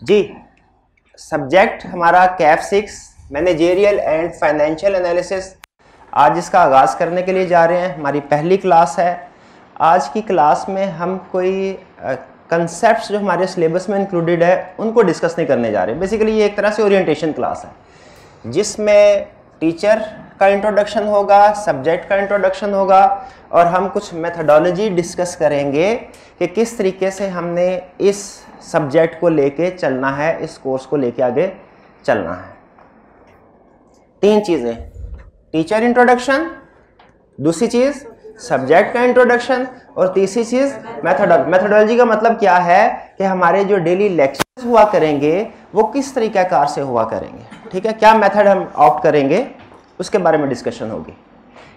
जी subject हमारा CAF six managerial and financial analysis आज इसका आगाज़ करने के लिए जा रहे हैं। हमारी पहली क्लास है। आज की क्लास में हम कोई कंसेप्ट जो हमारे सिलेबस में इंक्लूडेड है, उनको डिस्कस नहीं करने जा रहे। बेसिकली ये एक तरह से ओरिएंटेशन क्लास है, जिसमें टीचर का इंट्रोडक्शन होगा सब्जेक्ट का इंट्रोडक्शन होगा, और हम कुछ मेथडोलॉजी डिस्कस करेंगे कि किस तरीके से हमने इस सब्जेक्ट को लेके चलना है, इस कोर्स को लेके आगे चलना है। तीन चीज़ें। टीचर इंट्रोडक्शन दूसरी चीज़ सब्जेक्ट का इंट्रोडक्शन और तीसरी चीज़ मेथड मेथडोलॉजी का मतलब क्या है कि हमारे जो डेली लेक्चर्स हुआ करेंगे, वो किस तरीक़ाकार से हुआ करेंगे। ठीक है? क्या मेथड हम ऑप्ट करेंगे? उसके बारे में डिस्कशन होगी।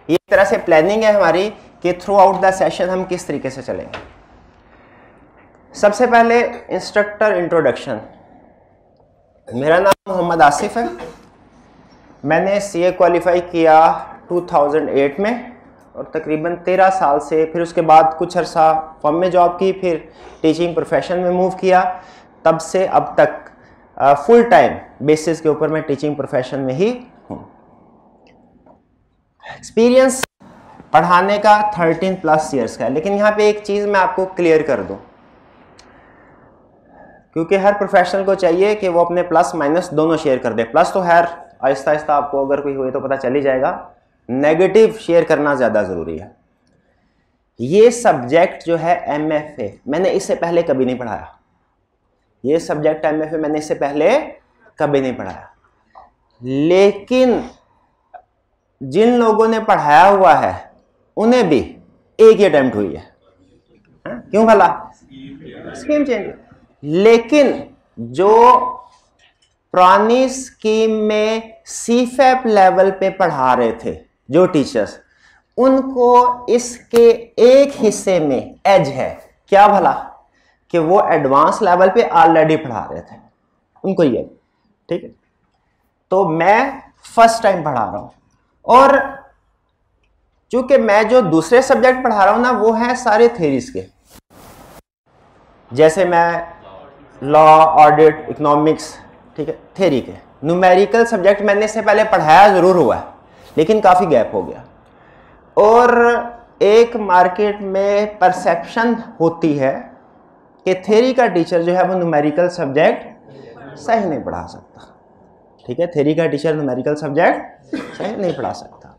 ये एक तरह से प्लानिंग है हमारी कि थ्रू आउट द सेशन हम किस तरीके से चलेंगे। सबसे पहले इंस्ट्रक्टर इंट्रोडक्शन मेरा नाम मोहम्मद आसिफ है। मैंने सीए क्वालिफाई किया 2008 में और तकरीबन तेरह साल से फिर उसके बाद कुछ अरसा फॉर्म में जॉब की, फिर टीचिंग प्रोफेशन में मूव किया। तब से अब तक फुल टाइम बेसिस के ऊपर मैं टीचिंग प्रोफेशन में ही हूँ। एक्सपीरियंस पढ़ाने का 13 प्लस ईयर्स का है। लेकिन यहाँ पे एक चीज़ मैं आपको क्लियर कर दूँ। क्योंकि हर प्रोफेशनल को चाहिए कि वो अपने प्लस माइनस दोनों शेयर कर दे। प्लस तो हर आहिस्ता आहिस्ता आपको अगर कोई हुए तो पता चल ही जाएगा। नेगेटिव शेयर करना ज़्यादा ज़रूरी है। ये सब्जेक्ट जो है एम एफ़ ए मैंने इससे पहले कभी नहीं पढ़ाया। ये सब्जेक्ट एम एफ़ ए मैंने इससे पहले कभी नहीं पढ़ाया। लेकिन जिन लोगों ने पढ़ाया हुआ है, उन्हें भी एक ही अटेम्प्ट हुई है। हा? क्यों भला? स्कीम चेंज लेकिन जो पुरानी स्कीम में सीफेप लेवल पे पढ़ा रहे थे, जो टीचर्स उनको इसके एक हिस्से में एज है। क्या भला? कि वो एडवांस लेवल पे ऑलरेडी पढ़ा रहे थे। उनको ये, ठीक है? तो मैं फ़र्स्ट टाइम पढ़ा रहा हूँ। और चूँकि मैं जो दूसरे सब्जेक्ट पढ़ा रहा हूँ ना, वो है सारे थेरीज के। जैसे मैं लॉ, ऑडिट, इकोनॉमिक्स, ठीक है थेरी के। न्यूमेरिकल सब्जेक्ट मैंने इससे पहले पढ़ाया ज़रूर हुआ है, लेकिन काफ़ी गैप हो गया। और एक मार्केट में परसेप्शन होती है कि थेरी का टीचर जो है वो न्यूमेरिकल सब्जेक्ट सही नहीं पढ़ा सकता। ठीक है थेरी का टीचर न्यूमेरिकल सब्जेक्ट सही नहीं पढ़ा सकता।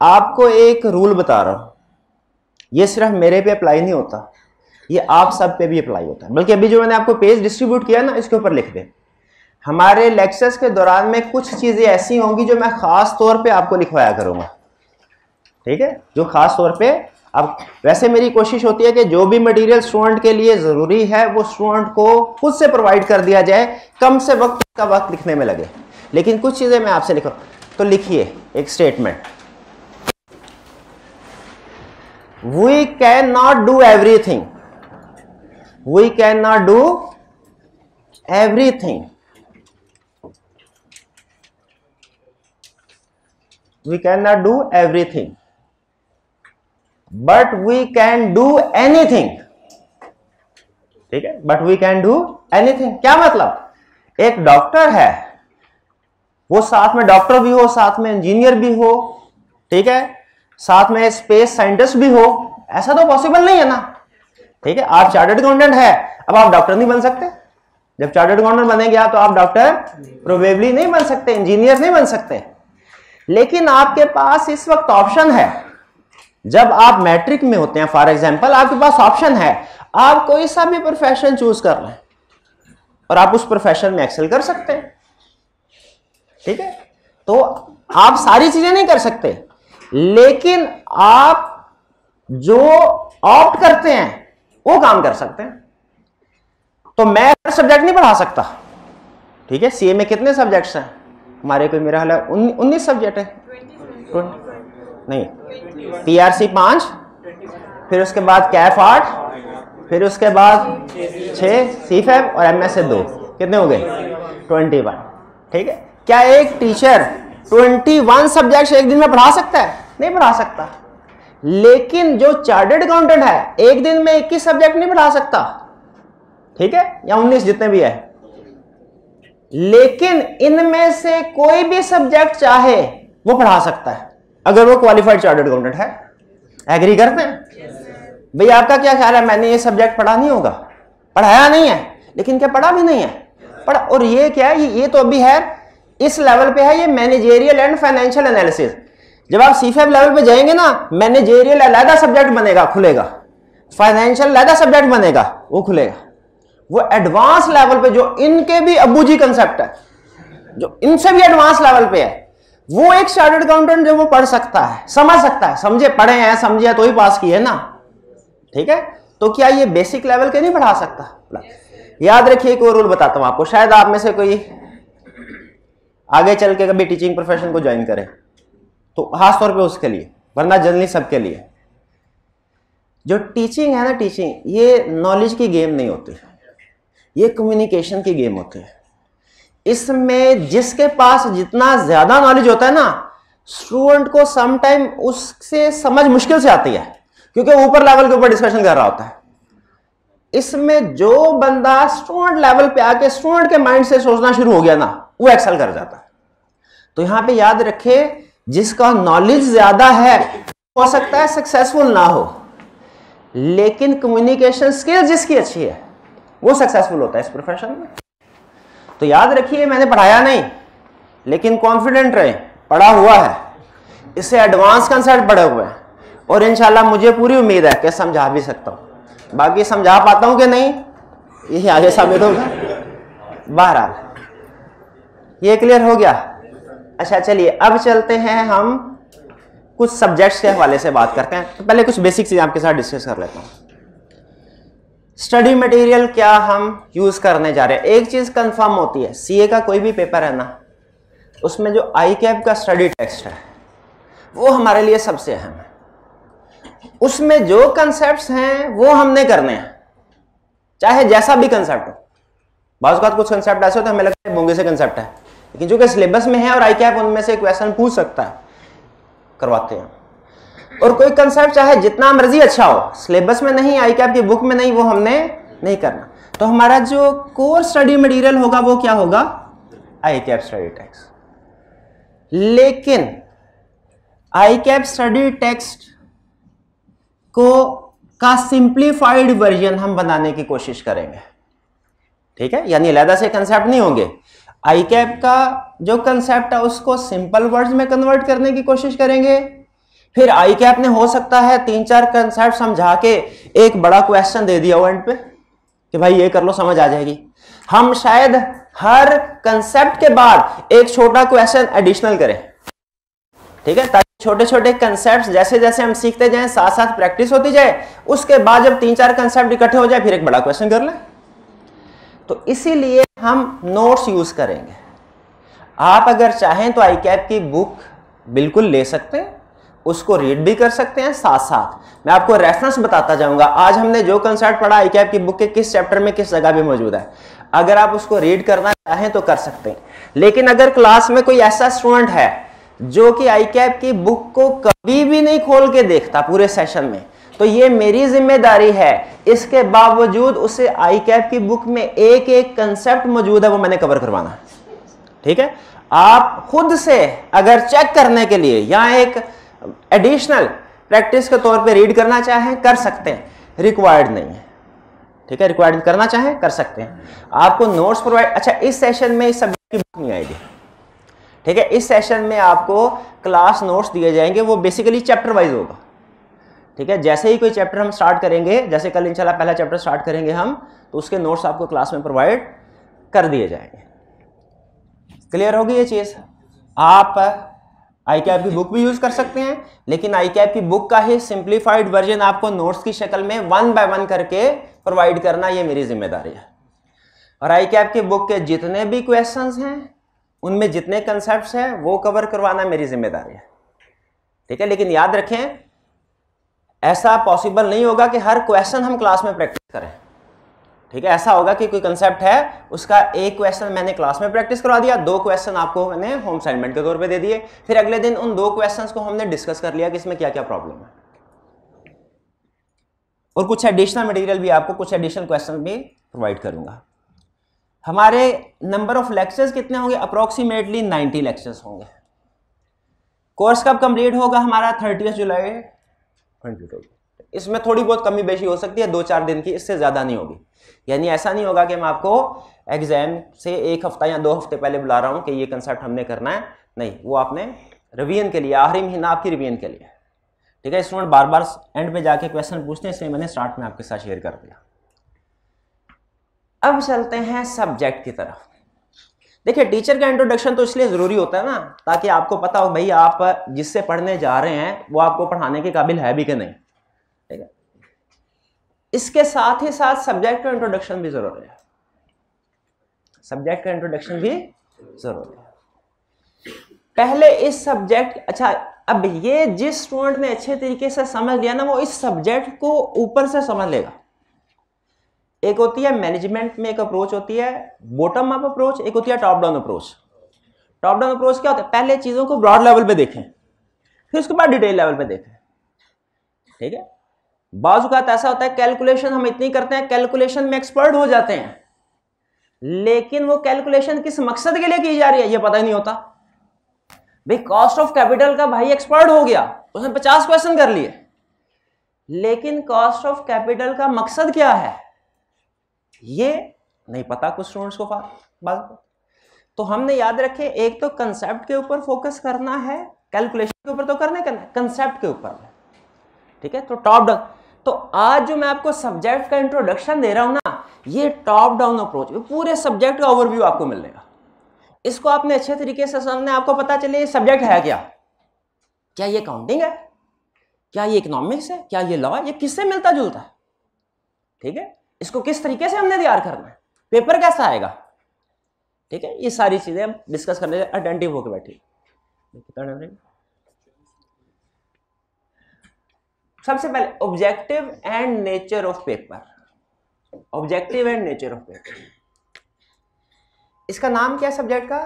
आपको एक रूल बता रहा हूँ। ये सिर्फ़ मेरे पे अप्लाई नहीं होता। ये आप सब पे भी अप्लाई होता है। बल्कि अभी जो मैंने आपको पेज डिस्ट्रीब्यूट किया ना, इसके ऊपर लिख दें। हमारे लेक्चर्स के दौरान में कुछ चीज़ें ऐसी होंगी जो मैं ख़ास तौर पे आपको लिखवाया करूँगा। ठीक है? जो ख़ास तौर पे अब वैसे मेरी कोशिश होती है कि जो भी मटेरियल स्टूडेंट के लिए ज़रूरी है, वो स्टूडेंट को खुद से प्रोवाइड कर दिया जाए, कम से वक्त का वक्त लिखने में लगे। लेकिन कुछ चीज़ें मैं आपसे लिखो तो लिखिए एक statement we can not do everything we can not do everything we cannot do everything. But we can do anything. ठीक है? But we can do anything क्या मतलब? एक डॉक्टर है। वो साथ में डॉक्टर भी हो, साथ में इंजीनियर भी हो। ठीक है? साथ में स्पेस साइंटिस्ट भी हो, ऐसा तो पॉसिबल नहीं है ना। ठीक है, आप चार्टर्ड अकाउंटेंट है, अब आप डॉक्टर नहीं बन सकते। जब चार्टर्ड अकाउंटेंट बनेंगे आप तो आप डॉक्टर प्रोबेबली नहीं बन सकते इंजीनियर नहीं बन सकते। लेकिन आपके पास इस वक्त ऑप्शन है। जब आप मैट्रिक में होते हैं फॉर एग्ज़ाम्पल आपके पास ऑप्शन है, आप कोई सा भी प्रोफेशन चूज़ कर लें, और आप उस प्रोफेशन में एक्सेल कर सकते हैं। ठीक है तो आप सारी चीज़ें नहीं कर सकते। लेकिन आप जो ऑप्ट करते हैं, वो काम कर सकते हैं। तो मैं सब्जेक्ट नहीं पढ़ा सकता। ठीक है सीए में कितने सब्जेक्ट्स हैं? हमारे कोई मेरा हाल है उन्नीस सब्जेक्ट है। नहीं पी आर सी पाँच, फिर उसके बाद कैफ आठ, फिर उसके बाद छः सी फैब और एम एस से दो। कितने हो गए? Twenty one. ठीक है? क्या एक टीचर ट्वेंटी वन सब्जेक्ट एक दिन में पढ़ा सकता है? नहीं पढ़ा सकता। लेकिन जो चार्टेड अकाउंटेंट है, एक दिन में इक्कीस सब्जेक्ट नहीं पढ़ा सकता। ठीक है? या उन्नीस जितने भी है। लेकिन इनमें से कोई भी सब्जेक्ट चाहे, वो पढ़ा सकता है। अगर वो क्वालिफाइड चार्टेड अकाउंटेंट है। एग्री करते हैं? भाई, आपका क्या ख्याल है? मैंने ये सब्जेक्ट पढ़ा नहीं होगा। पढ़ाया नहीं है। लेकिन क्या पढ़ा भी नहीं है? पढ़ा, और ये क्या है? ये तो अभी है, इस लेवल पे है ये मैनेजेरियल एंड फाइनेंशियल एनालिसिस जब आप सी लेवल पे जाएँगे ना मैनेजेरियल अलहदा सब्जेक्ट बनेगा खुलेगा। फाइनेंशियल अलहदा सब्जेक्ट बनेगा वो खुलेगा। वो एडवांस लेवल पे जो इनके भी अबू जी कंसेप्ट है जो इनसे भी एडवांस लेवल पे है वो एक चार्टर्ड अकाउंटेंट जो वो पढ़ सकता है समझ सकता है। समझे पढ़े हैं समझे है, तो ही पास किए ना। ठीक है? तो क्या ये बेसिक लेवल के नहीं पढ़ा सकता? याद रखिए एक और रूल बताता हूँ आपको। शायद आप में से कोई आगे चल के कभी टीचिंग प्रोफेशन को ज्वाइन करे। तो खास तौर पे उसके लिए, वरना जनरली सबके लिए। जो टीचिंग है ना टीचिंग ये नॉलेज की गेम नहीं होती। ये कम्युनिकेशन की गेम होती है। इसमें जिसके पास जितना ज़्यादा नॉलेज होता है ना स्टूडेंट को समटाइम उससे समझ मुश्किल से आती है, क्योंकि ऊपर लेवल के ऊपर डिस्कशन कर रहा होता है। इसमें जो बंदा स्टूडेंट लेवल पे आके स्टूडेंट के माइंड से सोचना शुरू हो गया ना, वो एक्सेल कर जाता है। तो यहाँ पे याद रखे जिसका नॉलेज ज़्यादा है, हो सकता है सक्सेसफुल ना हो। लेकिन कम्युनिकेशन स्किल जिसकी अच्छी है, वो सक्सेसफुल होता है इस प्रोफेशन में। तो याद रखिए, मैंने पढ़ाया नहीं, लेकिन कॉन्फिडेंट रहे, पढ़ा हुआ है। इससे एडवांस कंसेप्ट पढ़े हुए हैं। और इंशाल्लाह मुझे पूरी उम्मीद है कि समझा भी सकता हूँ। बाकी समझा पाता हूँ कि नहीं, यही आगे साबित होगा। बहरहाल, ये क्लियर हो गया। अच्छा चलिए, अब चलते हैं हम कुछ सब्जेक्ट्स के हवाले से बात करते हैं। तो पहले कुछ बेसिक चीज़ आपके साथ डिस्कस कर लेता हूँ। स्टडी मटेरियल क्या हम यूज़ करने जा रहे हैं? एक चीज़ कंफर्म होती है सीए का कोई भी पेपर है ना, उसमें जो आई कैप का स्टडी टेक्स्ट है, वो हमारे लिए सबसे अहम है। उसमें जो कंसेप्ट हैं, वो हमने करने हैं। चाहे जैसा भी कंसेप्ट हो बात कुछ कंसेप्ट ऐसे होते हैं, हमें लगता है बोंगे से कंसेप्ट है। लेकिन जो कि सिलेबस में है और आई कैप उनमें से क्वेश्चन पूछ सकता है, करवाते हैं। और कोई कंसेप्ट चाहे जितना मर्ज़ी अच्छा हो, सिलेबस में नहीं, आई कैप की बुक में नहीं, वो हमने नहीं करना। तो हमारा जो कोर स्टडी मटेरियल होगा, वो क्या होगा? आई कैप स्टडी टेक्स्ट लेकिन आई कैप स्टडी टेक्स्ट को का सिंप्लीफाइड वर्जन हम बनाने की कोशिश करेंगे। ठीक है? यानी अलहदा से कंसेप्ट नहीं होंगे। आई कैप का जो कंसेप्ट है उसको सिंपल वर्ड्स में कन्वर्ट करने की कोशिश करेंगे। फिर आई कैप ने हो सकता है तीन चार कंसेप्ट समझा के एक बड़ा क्वेश्चन दे दिया एंड पे, कि भाई ये कर लो, समझ आ जाएगी। हम शायद हर कंसेप्ट के बाद एक छोटा क्वेश्चन एडिशनल करें। ठीक है? ताकि छोटे छोटे कंसेप्ट जैसे जैसे हम सीखते जाएँ साथ साथ प्रैक्टिस होती जाए, उसके बाद जब तीन चार कंसेप्ट इकट्ठे हो जाए, फिर एक बड़ा क्वेश्चन कर लें। तो इसीलिए हम नोट्स यूज़ करेंगे। आप अगर चाहें तो आई कैप की बुक बिल्कुल ले सकते हैं, उसको रीड भी कर सकते हैं साथ साथ मैं आपको रेफरेंस बताता जाऊँगा। आज हमने जो कंसर्ट पढ़ा आई कैप की बुक के किस चैप्टर में किस जगह भी मौजूद है। अगर आप उसको रीड करना चाहें तो कर सकते हैं। लेकिन अगर क्लास में कोई ऐसा स्टूडेंट है, जो कि आई कैप की बुक को कभी भी नहीं खोल के देखता पूरे सेशन में तो ये मेरी ज़िम्मेदारी है। इसके बावजूद उसे आई कैप की बुक में एक एक कंसेप्ट मौजूद है, वो मैंने कवर करवाना। ठीक है? आप खुद से अगर चेक करने के लिए या एक एडिशनल प्रैक्टिस के तौर पे रीड करना चाहें, कर सकते हैं। रिक्वायर्ड नहीं है। ठीक है? रिक्वायर्ड करना चाहें, कर सकते हैं। आपको नोट्स प्रोवाइड अच्छा इस सेशन में इस सब्जेक्ट की बुक नहीं आएगी। ठीक है? इस सेशन में आपको क्लास नोट्स दिए जाएँगे, वो बेसिकली चैप्टर वाइज होगा। ठीक है? जैसे ही कोई चैप्टर हम स्टार्ट करेंगे, जैसे कल इंशाल्लाह पहला चैप्टर स्टार्ट करेंगे हम तो उसके नोट्स आपको क्लास में प्रोवाइड कर दिए जाएँगे। क्लियर होगी ये चीज़? आप आई कैप की बुक भी यूज़ कर सकते हैं, लेकिन आई कैप की बुक का ही सिंप्लीफाइड वर्जन आपको नोट्स की शक्ल में वन बाय वन करके प्रोवाइड करना ये मेरी ज़िम्मेदारी है। और आई कैप की बुक के जितने भी क्वेश्चंस हैं, उनमें जितने कंसेप्ट हैं, वो कवर करवाना मेरी ज़िम्मेदारी है। ठीक है? लेकिन याद रखें ऐसा पॉसिबल नहीं होगा कि हर क्वेश्चन हम क्लास में प्रैक्टिस करें। ठीक है? ऐसा होगा कि कोई कंसेप्ट है, उसका एक क्वेश्चन मैंने क्लास में प्रैक्टिस करवा दिया, दो क्वेश्चन आपको मैंने होम असाइनमेंट के तौर पे दे दिए। फिर अगले दिन उन दो क्वेश्चंस को हमने डिस्कस कर लिया कि इसमें क्या क्या प्रॉब्लम है। और कुछ एडिशनल मटेरियल भी आपको, कुछ एडिशनल क्वेश्चन भी प्रोवाइड करूँगा। हमारे नंबर ऑफ़ लेक्चर्स कितने होंगे? अप्रोक्सीमेटली 90 लेक्चर्स होंगे। कोर्स कब कंप्लीट होगा? हमारा थर्टी जुलाई ट्वेंटी इसमें थोड़ी बहुत कमी बेशी हो सकती है, दो चार दिन की, इससे ज़्यादा नहीं होगी। यानी ऐसा नहीं होगा कि मैं आपको एग्ज़ाम से एक हफ़्ता या दो हफ़्ते पहले बुला रहा हूँ कि ये कंसेप्ट हमने करना है। नहीं, वो आपने रिवीजन के लिए, आखिरी महीना आपकी रिवीजन के लिए। ठीक है स्टूडेंट बार बार एंड पे जाके क्वेश्चन पूछते हैं, इसलिए मैंने स्टार्ट में आपके साथ शेयर कर दिया। अब चलते हैं सब्जेक्ट की तरफ़। देखिए टीचर का इंट्रोडक्शन तो इसलिए ज़रूरी होता है ना, ताकि आपको पता हो भाई आप जिससे पढ़ने जा रहे हैं, वो आपको पढ़ाने के काबिल है भी कि नहीं। ठीक है? इसके साथ ही साथ सब्जेक्ट का इंट्रोडक्शन भी ज़रूरी है। सब्जेक्ट का इंट्रोडक्शन भी ज़रूरी है। पहले इस सब्जेक्ट अच्छा अब ये जिस स्टूडेंट ने अच्छे तरीके से समझ लिया ना, वो इस सब्जेक्ट को ऊपर से समझ लेगा। एक होती है मैनेजमेंट में एक अप्रोच होती है बॉटम अप अप्रोच एक होती है top down approach top down approach क्या होता है? पहले चीज़ों को ब्रॉड लेवल पे देखें, फिर उसके बाद डिटेल लेवल पे देखें. ठीक है? बाजुकात ऐसा होता है कैलकुलेशन हम इतनी करते हैं कैलकुलेशन में एक्सपर्ट हो जाते हैं. लेकिन वो कैलकुलेशन किस मकसद के लिए की जा रही है, ये पता ही नहीं होता. भाई कॉस्ट ऑफ़ कैपिटल का भाई एक्सपर्ट हो गया, उसने पचास क्वेश्चन कर लिए. लेकिन कॉस्ट ऑफ़ कैपिटल का मकसद क्या है? ये नहीं पता कुछ स्टूडेंट्स को बात तो हमने याद रखे, एक तो कंसेप्ट के ऊपर फोकस करना है कैलकुलेशन के ऊपर तो करने करना कंसेप्ट के ऊपर ठीक है? तो टॉप डाउन तो आज जो मैं आपको सब्जेक्ट का इंट्रोडक्शन दे रहा हूँ ना, ये टॉप डाउन अप्रोच पूरे सब्जेक्ट का ओवरव्यू आपको मिलेगा इसको आपने अच्छे तरीके से समझना आपको पता चले ये सब्जेक्ट है क्या? क्या ये काउंटिंग है? क्या ये इकोनॉमिक्स है? क्या ये लॉ ये किससे मिलता जुलता है? ठीक है? इसको किस तरीके से हमने तैयार करना है? पेपर कैसा आएगा? ठीक है, ये सारी चीज़ें हम डिस्कस करने अटेंटिव होकर बैठी। सबसे पहले objective and nature of paper objective and nature of paper इसका नाम क्या सब्जेक्ट का?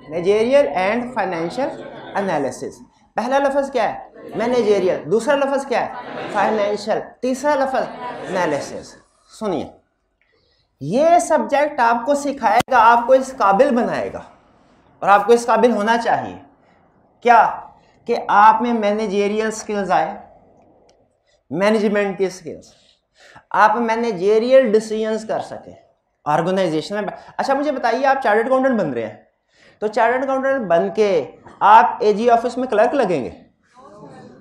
मैनेजेरियल एंड फाइनेंशियल एनालिसिस पहला लफज क्या है? मैनेजेरियल दूसरा लफज क्या है? फाइनेंशियल तीसरा लफज एनालिसिस सुनिए। ये सब्जेक्ट आपको सिखाएगा, आपको इस काबिल बनाएगा और आपको इस काबिल होना चाहिए। क्या? कि आप में मैनेजेरियल स्किल्स आए मैनेजमेंट की स्किल्स आप मैनेजेरियल डिसीजंस कर सकें। ऑर्गेनाइजेशन में अच्छा मुझे बताइए, आप चार्टर्ड अकाउंटेंट बन रहे हैं। तो चार्टर्ड अकाउंटेंट बन के आप एजी ऑफ़िस में क्लर्क लगेंगे?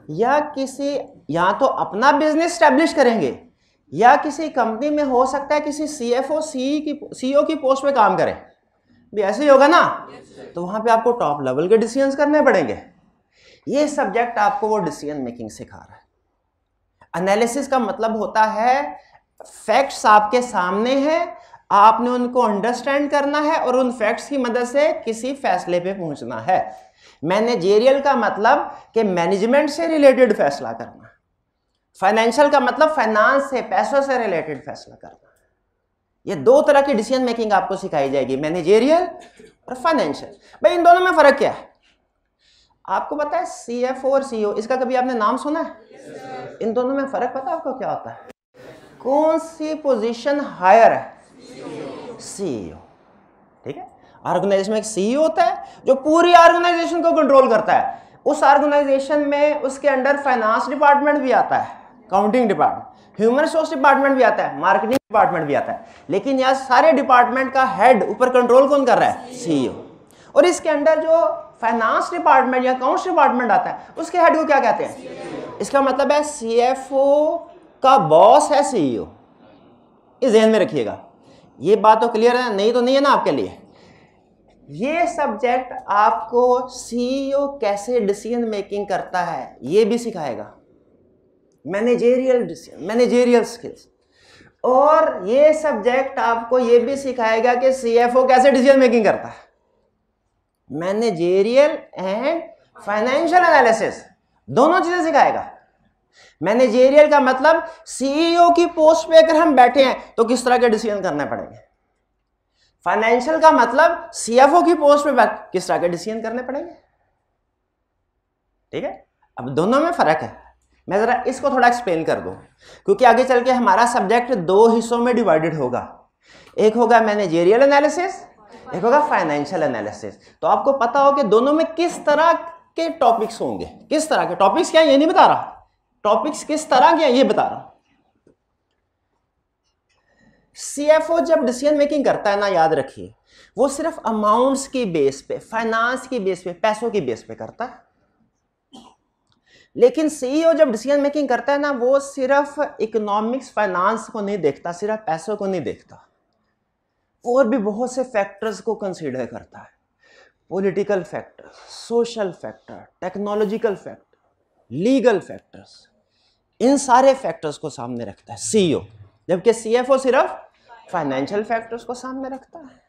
या किसी, या तो अपना बिज़नेस स्टैब्लिश करेंगे? या किसी कंपनी में हो सकता है किसी सी एफ़ ओ सी की सीईओ की पोस्ट पे काम करें। भी ऐसे ही होगा ना? तो वहाँ पे आपको टॉप लेवल के डिसीजंस करने पड़ेंगे। ये सब्जेक्ट आपको वो डिसीज़न मेकिंग सिखा रहा है। एनालिसिस का मतलब होता है फैक्ट्स आपके सामने हैं आपने उनको अंडरस्टैंड करना है और उन फैक्ट्स की मदद से किसी फैसले पे पहुँचना है। मैनेजेरियल का मतलब कि मैनेजमेंट से रिलेटेड फैसला करना। फाइनेंशियल का मतलब फाइनेंस से पैसों से रिलेटेड फैसला करना। ये दो तरह की डिसीज़न मेकिंग आपको सिखाई जाएगी मैनेजेरियल और फाइनेंशियल भाई इन दोनों में फ़र्क क्या है? आपको पता है सीएफओ और सीईओ इसका कभी आपने नाम सुना है? इन दोनों में फ़र्क पता है आपको क्या होता है? कौन सी पोजीशन हायर है? सीईओ ठीक है? ऑर्गेनाइजेशन में एक सीईओ होता है जो पूरी ऑर्गेनाइजेशन को कंट्रोल करता है। उस ऑर्गेनाइजेशन में उसके अंडर फाइनेंस डिपार्टमेंट भी आता है। Counting department human resource department भी आता है मार्केटिंग डिपार्टमेंट भी आता है. लेकिन यह सारे डिपार्टमेंट का हेड ऊपर कंट्रोल कौन कर रहा है? सीईओ और इसके अंडर जो फाइनेंस डिपार्टमेंट या अकाउंट्स डिपार्टमेंट आता है उसके हेड को क्या कहते हैं? इसका मतलब है सीएफओ का बॉस है सीईओ इस जहन में रखिएगा. ये बात तो क्लियर है नहीं तो नहीं है ना आपके लिए? ये सब्जेक्ट आपको सीईओ कैसे डिसीज़न मेकिंग करता है ये भी सिखाएगा. मैनेजेरियल मैनेजेरियल स्किल्स और ये सब्जेक्ट आपको ये भी सिखाएगा कि सीएफओ कैसे डिसीज़न मेकिंग करता है। मैनेजेरियल एंड फाइनेंशियल एनालिसिस दोनों चीज़ें सिखाएगा। मैनेजेरियल का मतलब सीईओ की पोस्ट पे अगर हम बैठे हैं तो किस तरह के डिसीज़न करने पड़ेंगे? फाइनेंशियल का मतलब सीएफओ की पोस्ट पे किस तरह के डिसीज़न करने पड़ेंगे? ठीक है? अब दोनों में फ़र्क है। मैं ज़रा इसको थोड़ा एक्सप्लेन कर दूँ, क्योंकि आगे चल के हमारा सब्जेक्ट दो हिस्सों में डिवाइडेड होगा। एक होगा मैनेजेरियल एनालिसिस एक होगा फाइनेंशियल एनालिसिस तो आपको पता हो कि दोनों में किस तरह के टॉपिक्स होंगे? किस तरह के टॉपिक्स क्या ये नहीं बता रहा। टॉपिक्स किस तरह के ये बता रहा। सीएफओ जब डिसीज़न मेकिंग करता है ना, याद रखिए, वो सिर्फ़ अमाउंट्स की बेस पे फाइनेंस की बेस पे, पैसों की बेस पे करता है। लेकिन सीईओ जब डिसीज़न मेकिंग करता है ना, वो सिर्फ़ इकोनॉमिक्स फाइनेंस को नहीं देखता, सिर्फ़ पैसों को नहीं देखता। और भी बहुत से फैक्टर्स को कंसीडर करता है। Political factor social factor technological factor legal factors इन सारे फैक्टर्स को सामने रखता है सीईओ जबकि सीएफओ सिर्फ़ फाइनेंशियल फैक्टर्स को सामने रखता है।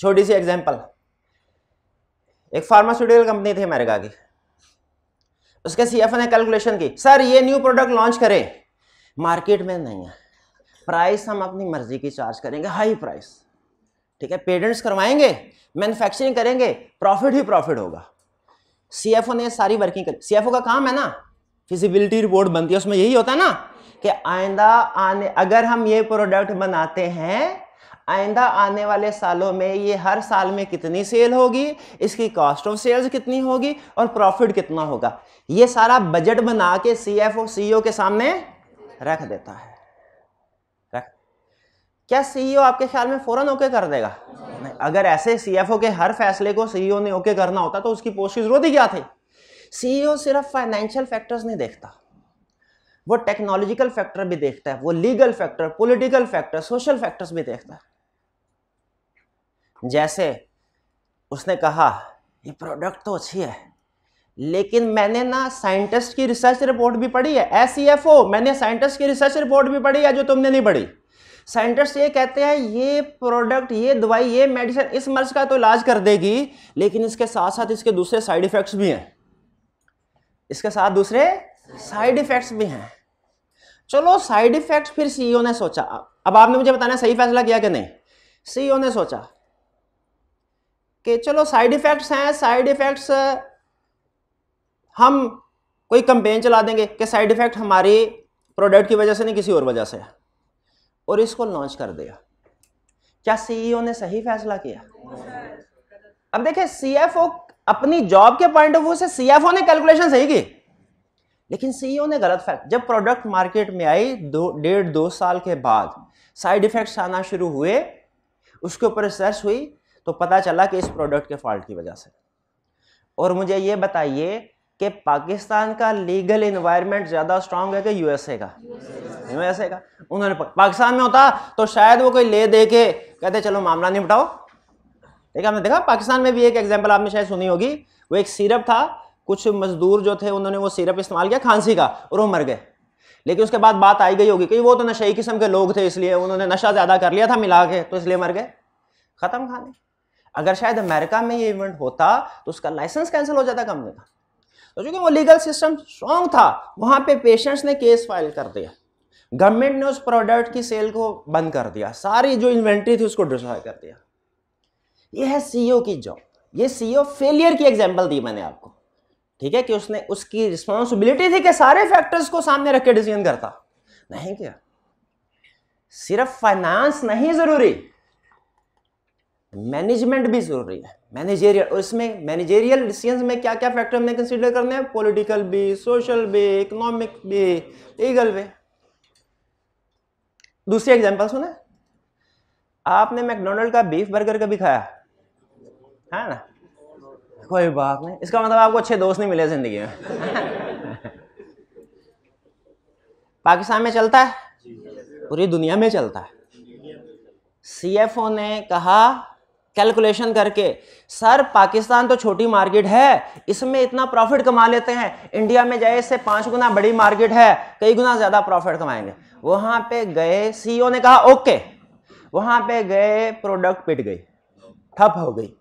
छोटी सी एग्जांपल एक फार्मास्यूटिकल कंपनी थी अमेरिका की उसके सीएफओ ने कैलकुलेशन की। सर ये न्यू प्रोडक्ट लॉन्च करें। मार्केट में नहीं है। प्राइस हम अपनी मर्ज़ी की चार्ज करेंगे। हाई प्राइस ठीक है? पेटेंट्स करवाएँगे मैन्युफैक्चरिंग करेंगे प्रॉफिट ही प्रॉफिट होगा। सीएफओ ने सारी वर्किंग करी सीएफओ का काम है ना? फिजिबिलिटी रिपोर्ट बनती है। उसमें यही होता है ना कि आइंदा आने, अगर हम ये प्रोडक्ट बनाते हैं आइंदा आने वाले सालों में ये हर साल में कितनी सेल होगी, इसकी कॉस्ट ऑफ़ सेल्स कितनी होगी और प्रॉफिट कितना होगा। ये सारा बजट बना के सीएफओ सीईओ के सामने रख देता है। रख। क्या सीईओ आपके ख्याल में फ़ौरन ओके कर देगा? नहीं, अगर ऐसे सीएफओ के हर फैसले को सीईओ ने ओके करना होता तो उसकी पोस्ट की ज़रूरत ही क्या थी? सीईओ सिर्फ़ फाइनेंशियल फैक्टर्स नहीं देखता। वो टेक्नोलॉजिकल फैक्टर भी देखता है, वो legal factor political factor social factors भी देखता है। जैसे उसने कहा, ये प्रोडक्ट तो अच्छी है, लेकिन मैंने ना साइंटिस्ट की रिसर्च रिपोर्ट भी पढ़ी है एस मैंने साइंटिस्ट की रिसर्च रिपोर्ट भी पढ़ी है जो तुमने नहीं पढ़ी। साइंटिस्ट ये कहते हैं, ये प्रोडक्ट ये दवाई, ये मेडिसिन इस मर्ज का तो इलाज कर देगी, लेकिन इसके साथ साथ इसके दूसरे साइड इफेक्ट्स भी हैं। इसके साथ दूसरे साइड इफेक्ट्स भी हैं। चलो साइड इफेक्ट्स फिर सीईओ ने सोचा। अब आपने मुझे बताना सही फैसला किया कि नहीं? सीईओ ने सोचा। कि चलो साइड इफेक्ट्स हैं साइड इफेक्ट्स हम कोई कंपेन चला देंगे कि साइड इफ़ेक्ट हमारी प्रोडक्ट की वजह से नहीं, किसी और वजह से और इसको लॉन्च कर दिया। क्या सीईओ ने सही फैसला किया? अब देखिए सीएफओ अपनी जॉब के पॉइंट ऑफ़ व्यू से सीएफओ ने कैलकुलेशन सही की। लेकिन सीईओ ने गलत फैक्ट जब प्रोडक्ट मार्केट में आई दो, डेढ़, दो साल के बाद साइड इफेक्ट्स आना शुरू हुए, उसके ऊपर रिसर्च हुई तो पता चला कि इस प्रोडक्ट के फॉल्ट की वजह से। और मुझे ये बताइए कि पाकिस्तान का लीगल इन्वायरमेंट ज़्यादा स्ट्रांग है कि यूएसए का? यूएसए का। उन्होंने पाकिस्तान में होता तो शायद वो कोई ले दे के कहते, चलो, मामला निपटाओ। देखा आपने देखा, पाकिस्तान में भी एक एग्ज़ाम्पल आपने शायद सुनी होगी। वो एक सिरप था, कुछ मजदूर जो थे, उन्होंने वो सिरप इस्तेमाल किया खांसी का, और वो मर गए। लेकिन उसके बाद बात आई गई होगी कि वो तो नशे किस्म के लोग थे, इसलिए उन्होंने नशा ज़्यादा कर लिया था, मिला के तो इसलिए मर गए। ख़त्म खाने अगर शायद अमेरिका में ये इवेंट होता तो उसका लाइसेंस कैंसिल हो जाता कंपनी का। तो चूँकि वो लीगल सिस्टम स्ट्रॉन्ग था, वहाँ पे पेशेंट्स ने केस फ़ाइल कर दिया। गवर्नमेंट ने उस प्रोडक्ट की सेल को बंद कर दिया। सारी जो इन्वेंट्री थी उसको डिस्ट्रॉय कर दिया। ये है सीईओ की जॉब ये सीईओ फेलियर की एग्जांपल दी मैंने आपको। ठीक है कि उसने उसकी रिस्पॉन्सिबिलिटी थी कि सारे फैक्टर्स को सामने रख के डिसीज़न करता। नहीं क्या। सिर्फ़ फाइनेंस नहीं ज़रूरी। मैनेजमेंट भी ज़रूरी है। मैनेजेरियल और इसमें मैनेजेरियल डिसीज़न में क्या क्या फैक्टर हमने कंसीडर करने हैं? पॉलिटिकल भी सोशल भी इकोनॉमिक भी लीगल भी। दूसरी एग्जांपल सुने? आपने मैकडोनल्ड का बीफ बर्गर कभी खाया? है ना? कोई बात नहीं। इसका मतलब आपको अच्छे दोस्त नहीं मिले ज़िंदगी में। पाकिस्तान में चलता है? पूरी दुनिया में चलता है। सीएफओ ने कहा कैलकुलेशन करके, सर, पाकिस्तान तो छोटी मार्केट है, इसमें इतना प्रॉफिट कमा लेते हैं। इंडिया में जाए, इससे पाँच गुना बड़ी मार्केट है, कई गुना ज़्यादा प्रॉफिट कमाएँगे। वहाँ पे गए सीईओ ने कहा, ओके। वहाँ पे गए प्रोडक्ट पिट गई। ठप हो गई।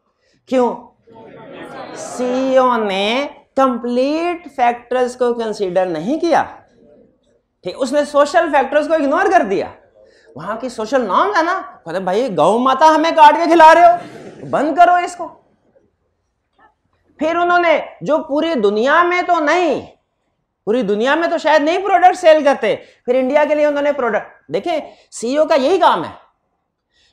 क्यों? सीईओ ने कंप्लीट फैक्टर्स को कंसीडर नहीं किया। ठीक, उसने सोशल फैक्टर्स को इग्नोर कर दिया। वहाँ की सोशल नॉर्म है ना? अरे भाई, गौ माता हमें काट के खिला रहे हो। बंद करो इसको। फिर उन्होंने, जो पूरी दुनिया में तो नहीं, पूरी दुनिया में तो शायद नहीं प्रोडक्ट सेल करते। फिर इंडिया के लिए उन्होंने प्रोडक्ट देखें सीईओ का यही काम है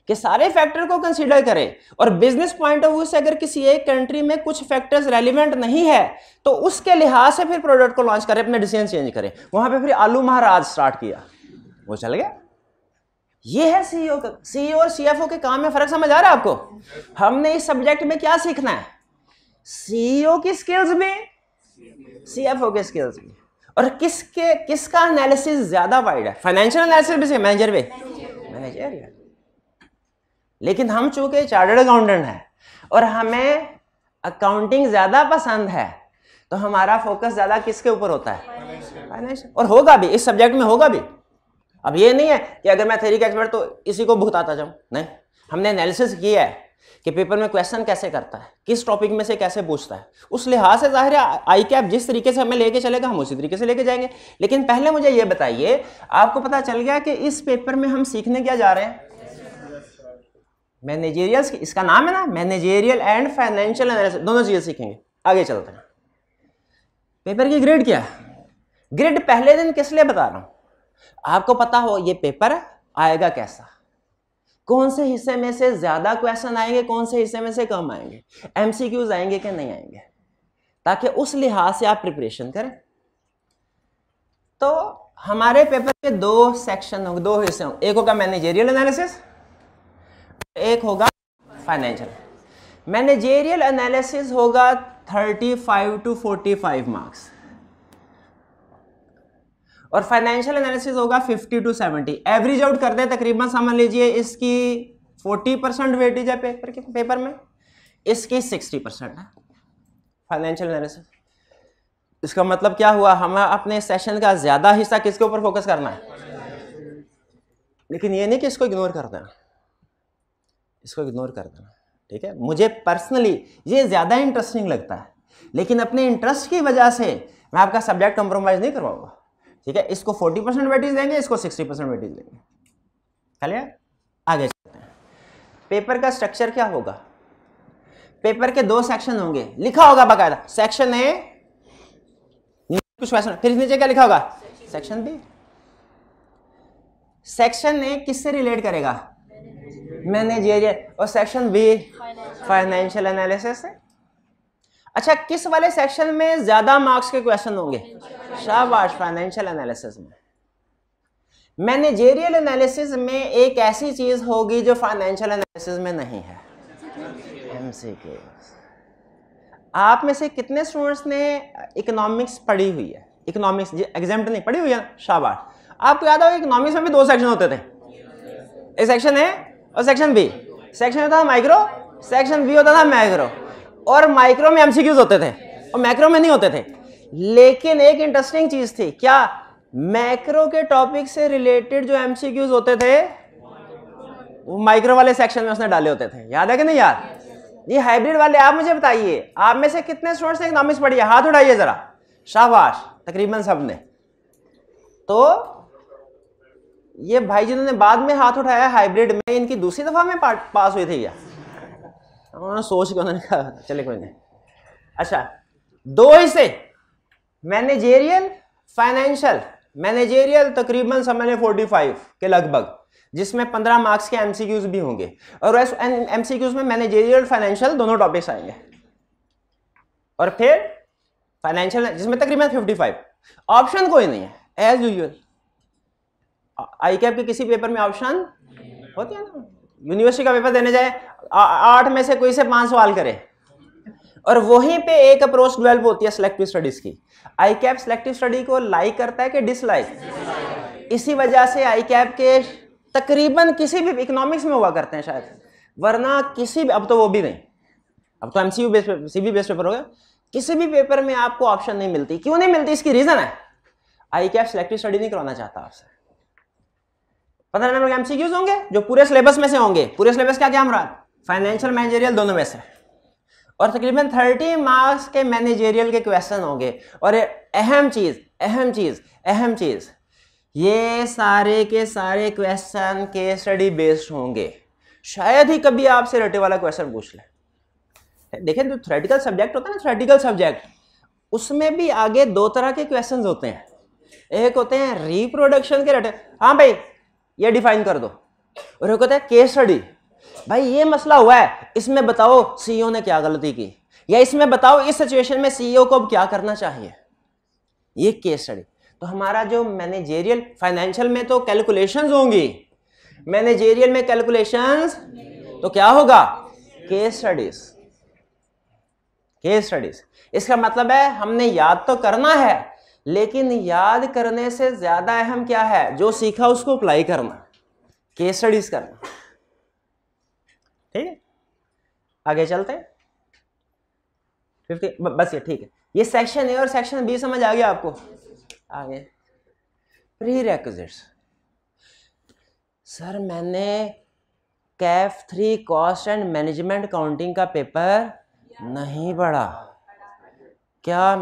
कि सारे फैक्टर को कंसीडर करें। और बिज़नेस पॉइंट ऑफ़ व्यू से अगर किसी एक कंट्री में कुछ फैक्टर्स रेलिवेंट नहीं है तो उसके लिहाज से फिर प्रोडक्ट को लॉन्च करें, अपने डिसीज़न चेंज करें। वहाँ पे फिर आलू महाराज स्टार्ट किया। वो चल गया। ये है सीईओ का सीईओ और सीएफओ के काम में फ़र्क समझ आ रहा है आपको? हमने इस सब्जेक्ट में क्या सीखना है? सीईओ की स्किल्स भी सीएफओ के स्किल्स में। और किसके, किसका एनालिसिस ज़्यादा वाइड है? फाइनेंशियल एनालिसिस भी मैनेजर भी। मैनेजर लेकिन हम चूँकि चार्टर्ड अकाउंटेंट हैं, और हमें अकाउंटिंग ज़्यादा पसंद है तो हमारा फोकस ज़्यादा किसके ऊपर होता है? फाइनेंशियल और होगा भी, इस सब्जेक्ट में होगा भी। अब ये नहीं है कि अगर मैं थेरी का एक्सपर्ट तो इसी को भुगताता जाऊँ। नहीं। हमने एनालिसिस किया है कि पेपर में क्वेश्चन कैसे करता है, किस टॉपिक में से कैसे पूछता है। उस लिहाज से ज़ाहिर है आई कैप जिस तरीके से हमें लेके चलेगा, हम उसी तरीके से लेके जाएँगे। लेकिन पहले मुझे ये बताइए, आपको पता चल गया कि इस पेपर में हम सीखने क्या जा रहे हैं? मैनेजेरियल इसका नाम है ना? मैनेजेरियल एंड फाइनेंशियल एनालिसिस दोनों चीज़ें सीखेंगे। आगे चलते हैं। पेपर की ग्रेड क्या है? ग्रेड पहले दिन किस लिए बता रहा हूँ? आपको पता हो ये पेपर आएगा कैसा? कौन से हिस्से में से ज़्यादा क्वेश्चन आएँगे, कौन से हिस्से में से कम आएँगे? एमसीक्यूज आएँगे कि नहीं आएँगे? ताकि उस लिहाज से आप प्रिपरेशन करें। तो हमारे पेपर के दो सेक्शन होंगे, दो हिस्से होंगे। एक होगा मैनेजेरियल एनालिसिस एक होगा फाइनेंशियल मैनेजेरियल एनालिसिस होगा 35 टू 45 मार्क्स और फाइनेंशियल एनालिसिस होगा 50 टू 70 एवरेज आउट कर दे तकरीबन, समझ लीजिए, इसकी 40 परसेंट वेटेज है पेपर के पेपर में। इसकी 60 परसेंट है। फाइनेंशियल एनालिसिस इसका मतलब क्या हुआ? हमें अपने सेशन का ज़्यादा हिस्सा किसके ऊपर फोकस करना है? लेकिन ये नहीं कि इसको इग्नोर कर देना। इसको इग्नोर कर देना। ठीक है? मुझे पर्सनली ये ज़्यादा इंटरेस्टिंग लगता है। लेकिन अपने इंटरेस्ट की वजह से मैं आपका सब्जेक्ट कंप्रोमाइज़ नहीं करवाऊँगा। ठीक है? इसको 40 परसेंट वेटेज देंगे इसको 60 परसेंट वेटेज देंगे। चलिए आगे चलते हैं। पेपर का स्ट्रक्चर क्या होगा? पेपर के दो सेक्शन होंगे। लिखा होगा बाकायदा। सेक्शन ए कुछ क्वेश्चन फिर नीचे क्या लिखा होगा? सेक्शन बी सेक्शन ए किससे रिलेट करेगा? मैनेजरियल और सेक्शन बी फाइनेंशियल एनालिसिस है अच्छा किस वाले सेक्शन में ज़्यादा मार्क्स के क्वेश्चन होंगे? शाबाश फाइनेंशियल एनालिसिस में। मैनेजेरियल एनालिसिस में एक ऐसी चीज़ होगी जो फाइनेंशियल एनालिसिस में नहीं है। एमसीक्यू आप में से कितने स्टूडेंट्स ने इकोनॉमिक्स पढ़ी हुई है? इकोनॉमिक्स एग्ज़ाम नहीं, पढ़ी हुई है? शाबाश। आपको याद होगा इकोनॉमिक्स में भी दो सेक्शन होते थे। एक सेक्शन है और सेक्शन बी सेक्शन होता था माइक्रो सेक्शन बी होता था माइक्रो और माइक्रो में एमसीक्यूज होते थे और मैक्रो में नहीं होते थे। लेकिन एक इंटरेस्टिंग चीज़ थी, क्या मैक्रो के टॉपिक से रिलेटेड जो एमसीक्यूज होते थे, वो माइक्रो वाले सेक्शन में उसने डाले होते थे। याद है कि नहीं याद ये हाइब्रिड वाले, आप मुझे बताइए, आप में से कितने स्टूडेंट्स ने इकोनॉमिक्स पढ़ी है हाथ उठाइए जरा। शाबाश, तकरीबन सबने। तो ये भाई जिन्होंने बाद में हाथ उठाया हाइब्रिड में, इनकी दूसरी दफ़ा में पास हुई थी क्या? उन्होंने सोच के उन्होंने कहा चले कोई नहीं अच्छा दो हिस्से मैनेजेरियल फाइनेंशियल मैनेजेरियल तकरीबन समय फोर्टी फाइव के लगभग जिसमें पंद्रह मार्क्स के एमसीक्यूज भी होंगे और एमसीक्यूज में मैनेजेरियल फाइनेंशियल दोनों टॉपिक्स आएँगे और फिर फाइनेंशियल जिसमें तकरीबन फिफ्टी फाइव ऑप्शन कोई नहीं है एज यूजल आई कैप के किसी पेपर में ऑप्शन होती है ना? यूनिवर्सिटी का पेपर देने जाए आठ में से कोई से पाँच सवाल करे। और वहीं पे एक अप्रोच डेवलप होती है सिलेक्टिव स्टडीज़ की। आई कैप सिलेक्टिव स्टडी को लाइक करता है कि डिसलाइक इसी वजह से आई कैप के तकरीबन किसी भी इकोनॉमिक्स में हुआ करते हैं शायद। वरना किसी भी, अब तो वो भी नहीं। अब तो MCQ base CB base paper हो गया। किसी भी पेपर में आपको ऑप्शन नहीं मिलती। क्यों नहीं मिलती? इसकी रीजन है। आई कैप सिलेक्टिव स्टडी नहीं करवाना चाहता आपसे। पंद्रह नंबर के एमसीक्यूज होंगे जो पूरे सिलेबस में से होंगे। पूरे सिलेबस क्या क्या हम हमारा फाइनेंशियल मैनेजेरियल दोनों में से। और तकरीबन थर्टी मार्क्स के मैनेजेरियल के क्वेश्चन होंगे। और अहम चीज़ अहम चीज़ अहम चीज़, ये सारे के सारे क्वेश्चन के स्टडी बेस्ड होंगे। शायद ही कभी आपसे रटे वाला क्वेश्चन पूछ ले। देखिए जो थ्रेटिकल सब्जेक्ट होता है ना थ्रेटिकल सब्जेक्ट उसमें भी आगे दो तरह के क्वेश्चंस होते हैं। एक होते हैं रिप्रोडक्शन के रटे हाँ भाई, ये डिफाइन कर दो। और एक होता है केस स्टडी भाई, ये मसला हुआ है। इसमें बताओ सीईओ ने क्या गलती की? या इसमें बताओ इस सिचुएशन में सीईओ को अब क्या करना चाहिए? ये केस स्टडी तो हमारा जो मैनेजेरियल फाइनेंशियल में तो कैलकुलेशंस होंगी। मैनेजेरियल में कैलकुलेशंस तो क्या होगा? केस स्टडीज़ केस स्टडीज़ इसका मतलब है, हमने याद तो करना है, लेकिन याद करने से ज़्यादा अहम क्या है? जो सीखा उसको अप्लाई करना। केस स्टडीज़ करना। ठीक है? आगे चलते हैं। फिफ्टी बस ये ठीक है। ये सेक्शन ए और सेक्शन बी समझ आ गया आपको? आगे। प्री रेक्विजिट्स सर मैंने CAF three cost and management counting का पेपर नहीं पढ़ा। क्या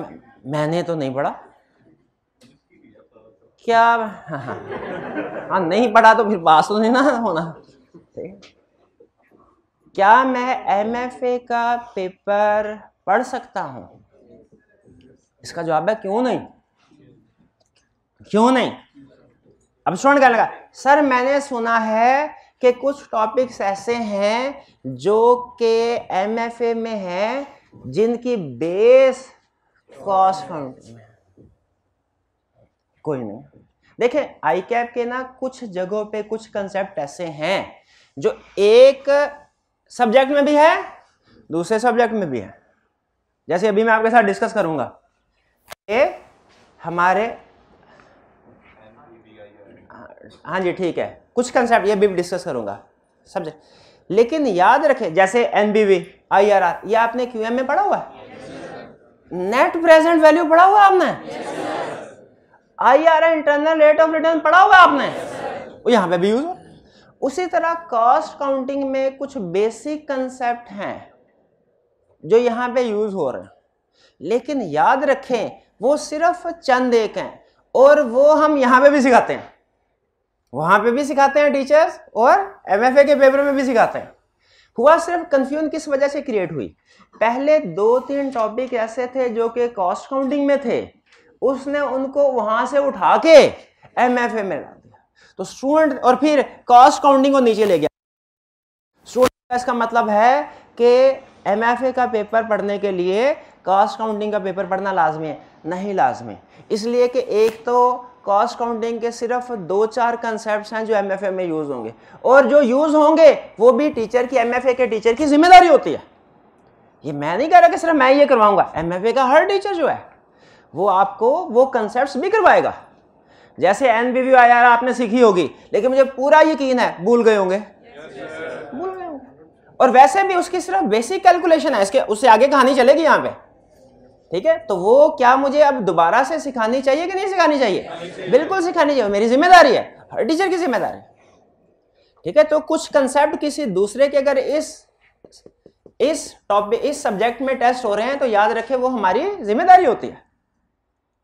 मैंने तो नहीं पढ़ा? क्या हाँ हाँ। हाँ नहीं पढ़ा तो फिर पास तो नहीं ना होना। क्या मैं एमएफए का पेपर पढ़ सकता हूँ? इसका जवाब है क्यों नहीं? क्यों नहीं? अब स्टूडेंट कहने लगा सर, मैंने सुना है कि कुछ टॉपिक्स ऐसे हैं जो के एमएफए में हैं, जिनकी बेस कॉस्ट में कोई नहीं। देखें आई कैप के ना कुछ जगहों पे कुछ कंसेप्ट ऐसे हैं, जो एक सब्जेक्ट में भी है, दूसरे सब्जेक्ट में भी है। जैसे अभी मैं आपके साथ डिस्कस करूँगा, ये हमारे हाँ जी, ठीक है। कुछ कंसेप्ट ये भी डिस्कस करूँगा सब्जेक्ट लेकिन याद रखें, जैसे एनबीवी आर ये आपने क्यूएम में पढ़ा हुआ है? नेट प्रेजेंट वैल्यू पढ़ा हुआ आपने? I R internal rate of return पढ़ा हुआ आपने? वो यहाँ पे भी यूज़ हो। उसी तरह कॉस्ट काउंटिंग में कुछ बेसिक कंसेप्ट हैं, जो यहाँ पे यूज़ हो रहे हैं। लेकिन याद रखें, वो सिर्फ़ चंद एक हैं, और वो हम यहाँ पे भी सिखाते हैं। वहाँ पे भी सिखाते हैं टीचर्स और एमएफए के पेपर में भी सिखाते हैं। हुआ सिर्फ़ कंफ्यूजन किस वजह से क्रिएट हुई? पहले दो तीन टॉपिक ऐसे थे जो कि कॉस्ट काउंटिंग में थे। उसने उनको वहाँ से उठा के एमएफए में तो स्टूडेंट और फिर कॉस्ट काउंटिंग को नीचे ले गया। स्टूडेंट इसका मतलब है कि एमएफए का पेपर पढ़ने के लिए कॉस्ट काउंटिंग का पेपर पढ़ना लाजमी है, नहीं लाजमी। इसलिए कि एक तो कॉस्ट काउंटिंग के सिर्फ़ दो चार कंसेप्ट हैं जो एमएफए में यूज़ होंगे। और जो यूज़ होंगे, वो भी टीचर की एमएफए के टीचर की ज़िम्मेदारी होती है। ये मैं नहीं कह रहा कि सिर्फ़ मैं ये करवाऊँगा एमएफए का हर टीचर जो है, वो आपको वो कंसेप्ट भी करवाएगा। जैसे एन बी आपने सीखी होगी, लेकिन मुझे पूरा यकीन है, भूल गए होंगे। भूल गए होंगे। और वैसे भी उसकी सिर्फ़ बेसिक कैलकुलेशन है, इसके, उससे आगे कहानी चलेगी यहाँ पे। ठीक है? तो वो क्या मुझे अब दोबारा से सिखानी चाहिए कि नहीं सिखानी चाहिए? बिल्कुल सिखानी चाहिए। मेरी ज़िम्मेदारी है। हर टीचर की ज़िम्मेदारी ठीक है? तो कुछ कंसेप्ट किसी दूसरे के अगर इस इस टॉपिक इस सब्जेक्ट में टेस्ट हो रहे हैं तो याद रखें, वो हमारी ज़िम्मेदारी होती है।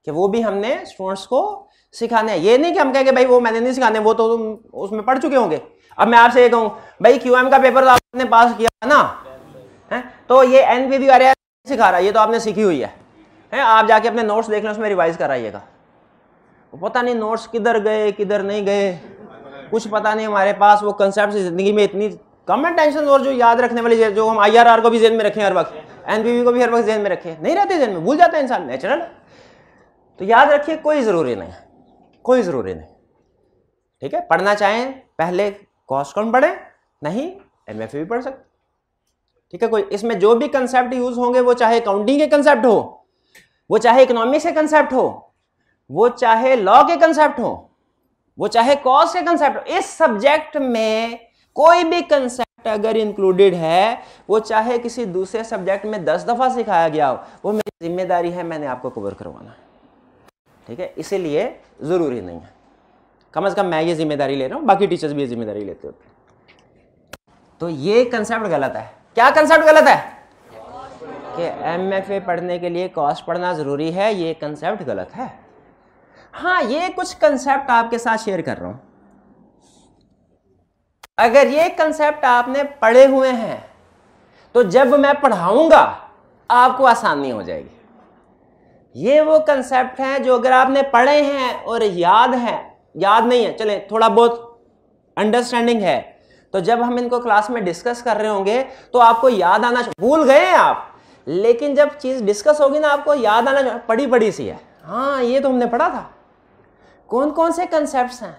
कि वो भी हमने स्टूडेंट्स को सिखाने हैं। ये नहीं कि हम कहेंगे, भाई, वो मैंने नहीं सिखाने, वो तो तुम उसमें पढ़ चुके होंगे। अब मैं आपसे ये कहूँ, भाई क्यूएम का पेपर तो आपने पास किया है ना? है? तो ये एन पी सिखा रहा है ये तो आपने सीखी हुई है। है? आप जाके अपने नोट्स देख लें, उसमें रिवाइज कराइएगा। पता नहीं नोट्स किधर गए, किधर नहीं गए। कुछ पता नहीं हमारे पास वो कंसेप्ट ज़िंदगी में इतनी कम टेंशन और जो याद रखने वाली जो हम आईआरआर को भी जेन में रखें हर वक्त। एनपीवी को भी हर वक्त जेन में रखें। नहीं रहते जेन में, भूल जाता है इंसान नेचुरल तो याद रखिए, कोई ज़रूरी नहीं, कोई ज़रूरी नहीं। ठीक है? पढ़ना चाहें, पहले कॉस्ट कौन पढ़ें? नहीं एम भी पढ़ सकते। ठीक है, कोई इसमें जो भी कंसेप्ट यूज़ होंगे, वो चाहे अकाउंटिंग के कंसेप्ट हो, वो चाहे इकोनॉमिक्स के कंसेप्ट हो, वो चाहे लॉ के कंसेप्ट हो, वो चाहे कॉस्ट के कंसेप्ट हो, इस सब्जेक्ट में कोई भी कंसेप्ट अगर इंक्लूडेड है, वो चाहे किसी दूसरे सब्जेक्ट में दस दफ़ा सिखाया गया हो, वो मेरी ज़िम्मेदारी है, मैंने आपको कवर करवाना है। ठीक है? इसीलिए ज़रूरी नहीं है। कम अज़ कम मैं ये ज़िम्मेदारी ले रहा हूँ, बाकी टीचर्स भी ये ज़िम्मेदारी लेते होते तो ये कंसेप्ट गलत है। क्या कंसेप्ट गलत है? कि ए पढ़ने के लिए कॉस्ट पढ़ना ज़रूरी है, ये कंसेप्ट गलत है। हाँ ये कुछ कंसेप्ट आपके साथ शेयर कर रहा हूँ। अगर ये कंसेप्ट आपने पढ़े हुए हैं तो जब मैं पढ़ाऊँगा, आपको आसानी हो जाएगी। ये वो कंसेप्ट हैं जो अगर आपने पढ़े हैं और याद है, याद नहीं है, चले, थोड़ा बहुत अंडरस्टैंडिंग है। तो जब हम इनको क्लास में डिस्कस कर रहे होंगे तो आपको याद आना भूल गए हैं आप। लेकिन जब चीज़ डिस्कस होगी ना, आपको याद आना पड़ी पड़ी सी है। हाँ ये तो हमने पढ़ा था। कौन कौन से कंसेप्ट हैं?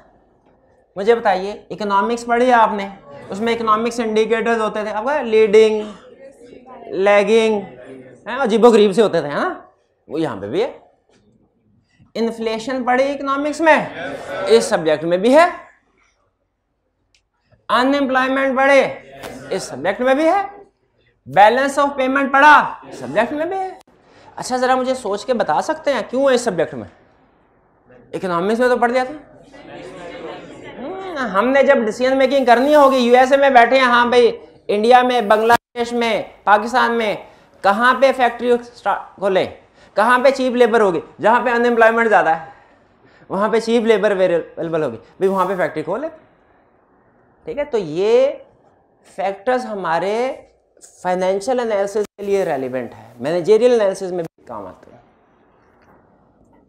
मुझे बताइए इकोनॉमिक्स पढ़ी आपने? उसमें इकोनॉमिक्स इंडिकेटर्स होते थे। आपका लीडिंग लैगिंग अजीबो गरीब से होते थे हाँ? वो यहाँ पे भी है। इन्फ्लेशन पढ़ी इकोनॉमिक्स में? yes, इस सब्जेक्ट में भी है। अनएम्प्लॉयमेंट पढ़े इस सब्जेक्ट में भी है। बैलेंस ऑफ़ पेमेंट पढ़ा? yes, सब्जेक्ट में भी है। अच्छा जरा मुझे सोच के बता सकते हैं क्यों है इस सब्जेक्ट में? इकोनॉमिक्स में तो पढ़ दिया था हम्म, हमने जब डिसीज़न मेकिंग करनी होगी यूएसए में बैठे हैं हाँ भाई इंडिया में बांग्लादेश में पाकिस्तान में कहाँ पे फैक्ट्री खोले? कहाँ पे चीप लेबर होगी? जहाँ पे अनएम्प्लॉयमेंट ज़्यादा है, वहाँ पे चीप लेबर अवेलेबल होगी। भाई, वहाँ पे फैक्ट्री खोले ठीक है? तो ये फैक्टर्स हमारे फाइनेंशियल एनालिसिस के लिए रेलिवेंट है। मैनेजेरियल एनालिसिस में भी काम आते हैं।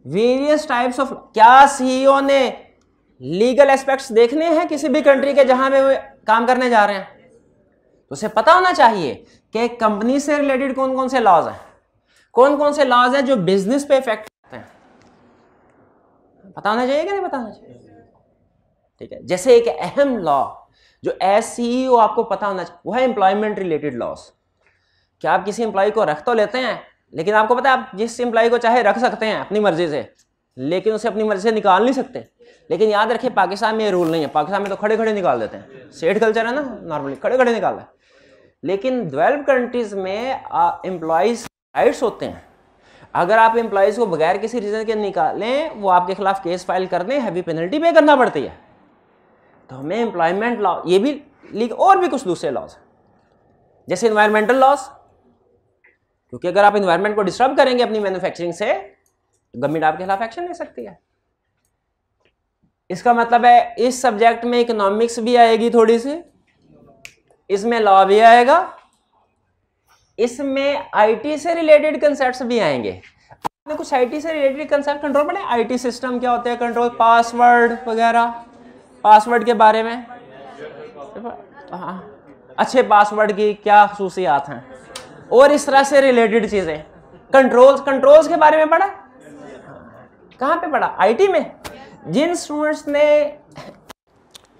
वेरियस टाइप्स ऑफ़ क्या सीईओ ने लीगल एस्पेक्ट्स देखने हैं किसी भी कंट्री के जहाँ पे वो काम करने जा रहे हैं? तो उसे पता होना चाहिए कि कंपनी से रिलेटेड कौन कौन से लॉज हैं। कौन कौन से लॉज हैं जो बिज़नेस पे इफ़ेक्ट करते हैं? पता होना चाहिए कि नहीं पता होना चाहिए? ठीक है, जैसे एक अहम लॉ जो एस सीईओ आपको पता होना चाहिए वो है एम्प्लॉयमेंट रिलेटेड लॉस क्या आप किसी एम्प्लॉय को रख तो लेते हैं, लेकिन आपको पता है आप जिस एम्प्लॉय को चाहे रख सकते हैं, अपनी मर्ज़ी से, लेकिन उसे अपनी मर्ज़ी से निकाल नहीं सकते। लेकिन याद रखिए, पाकिस्तान में ये रूल नहीं है। पाकिस्तान में तो खड़े खड़े निकाल देते हैं। सेठ कल्चर है ना नॉर्मली खड़े खड़े निकाल लेकिन डेवलप कंट्रीज़ में एम्प्लॉयज़ राइट्स होते हैं। अगर आप एम्प्लॉयज़ को बगैर किसी रीजन के निकालें, वो आपके खिलाफ केस फ़ाइल कर दें हैवी पेनल्टी पे करना पड़ती है। तो हमें एम्प्लॉयमेंट लॉ ये भी लीग और भी कुछ दूसरे लॉज जैसे इन्वायरमेंटल लॉस क्योंकि अगर आप इन्वायरमेंट को डिस्टर्ब करेंगे अपनी मैन्युफैक्चरिंग से तो गवर्नमेंट आपके खिलाफ एक्शन ले सकती है। इसका मतलब है, इस सब्जेक्ट में इकोनॉमिक्स भी आएगी थोड़ी सी, इसमें लॉ भी आएगा इसमें आईटी से रिलेटेड कंसेप्ट भी आएँगे। आपने कुछ आईटी से रिलेटेड कंसेप्ट कंट्रोल पढ़े आईटी सिस्टम क्या होते हैं? कंट्रोल पासवर्ड वगैरह। पासवर्ड के बारे में? हाँ। अच्छे पासवर्ड की क्या खसूसियात हैं? और इस तरह से रिलेटेड चीज़ें। कंट्रोल्स कंट्रोल्स के बारे में पढ़ा? कहाँ पे पढ़ा? आईटी में? जिन स्टूडेंट्स ने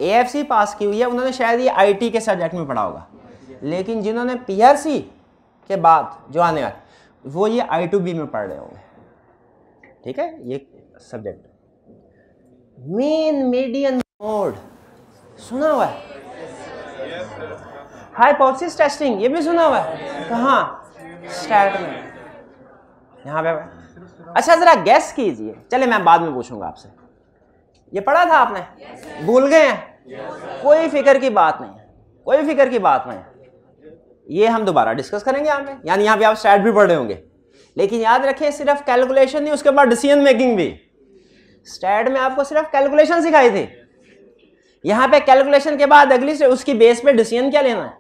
एएफसी पास की हुई है, उन्होंने शायद ये आईटी के सब्जेक्ट में पढ़ा होगा। लेकिन जिन्होंने पीआरसी के बाद जो आने वाले, वो ये आई टू बी में पढ़ रहे होंगे। ठीक है? ये सब्जेक्ट मेन मीडियन मोड सुना हुआ है? हाइपोथेसिस टेस्टिंग ये भी सुना हुआ है? कहाँ? स्टैट में। यहाँ पे। अच्छा जरा गैस कीजिए। चले मैं बाद में पूछूँगा आपसे। ये पढ़ा था आपने? भूल गए हैं? कोई फ़िक्र की बात नहीं। कोई फ़िक्र की बात नहीं। ये हम दोबारा डिस्कस करेंगे यहाँ पे। यानी यहाँ पे आप स्टैट भी पढ़ रहे होंगे। लेकिन याद रखिए सिर्फ़ कैलकुलेशन नहीं, उसके बाद डिसीज़न मेकिंग भी। स्टैट में आपको सिर्फ़ कैलकुलेशन सिखाई थी। यहाँ पे कैलकुलेशन के बाद अगली से उसकी बेस पे डिसीज़न क्या लेना है?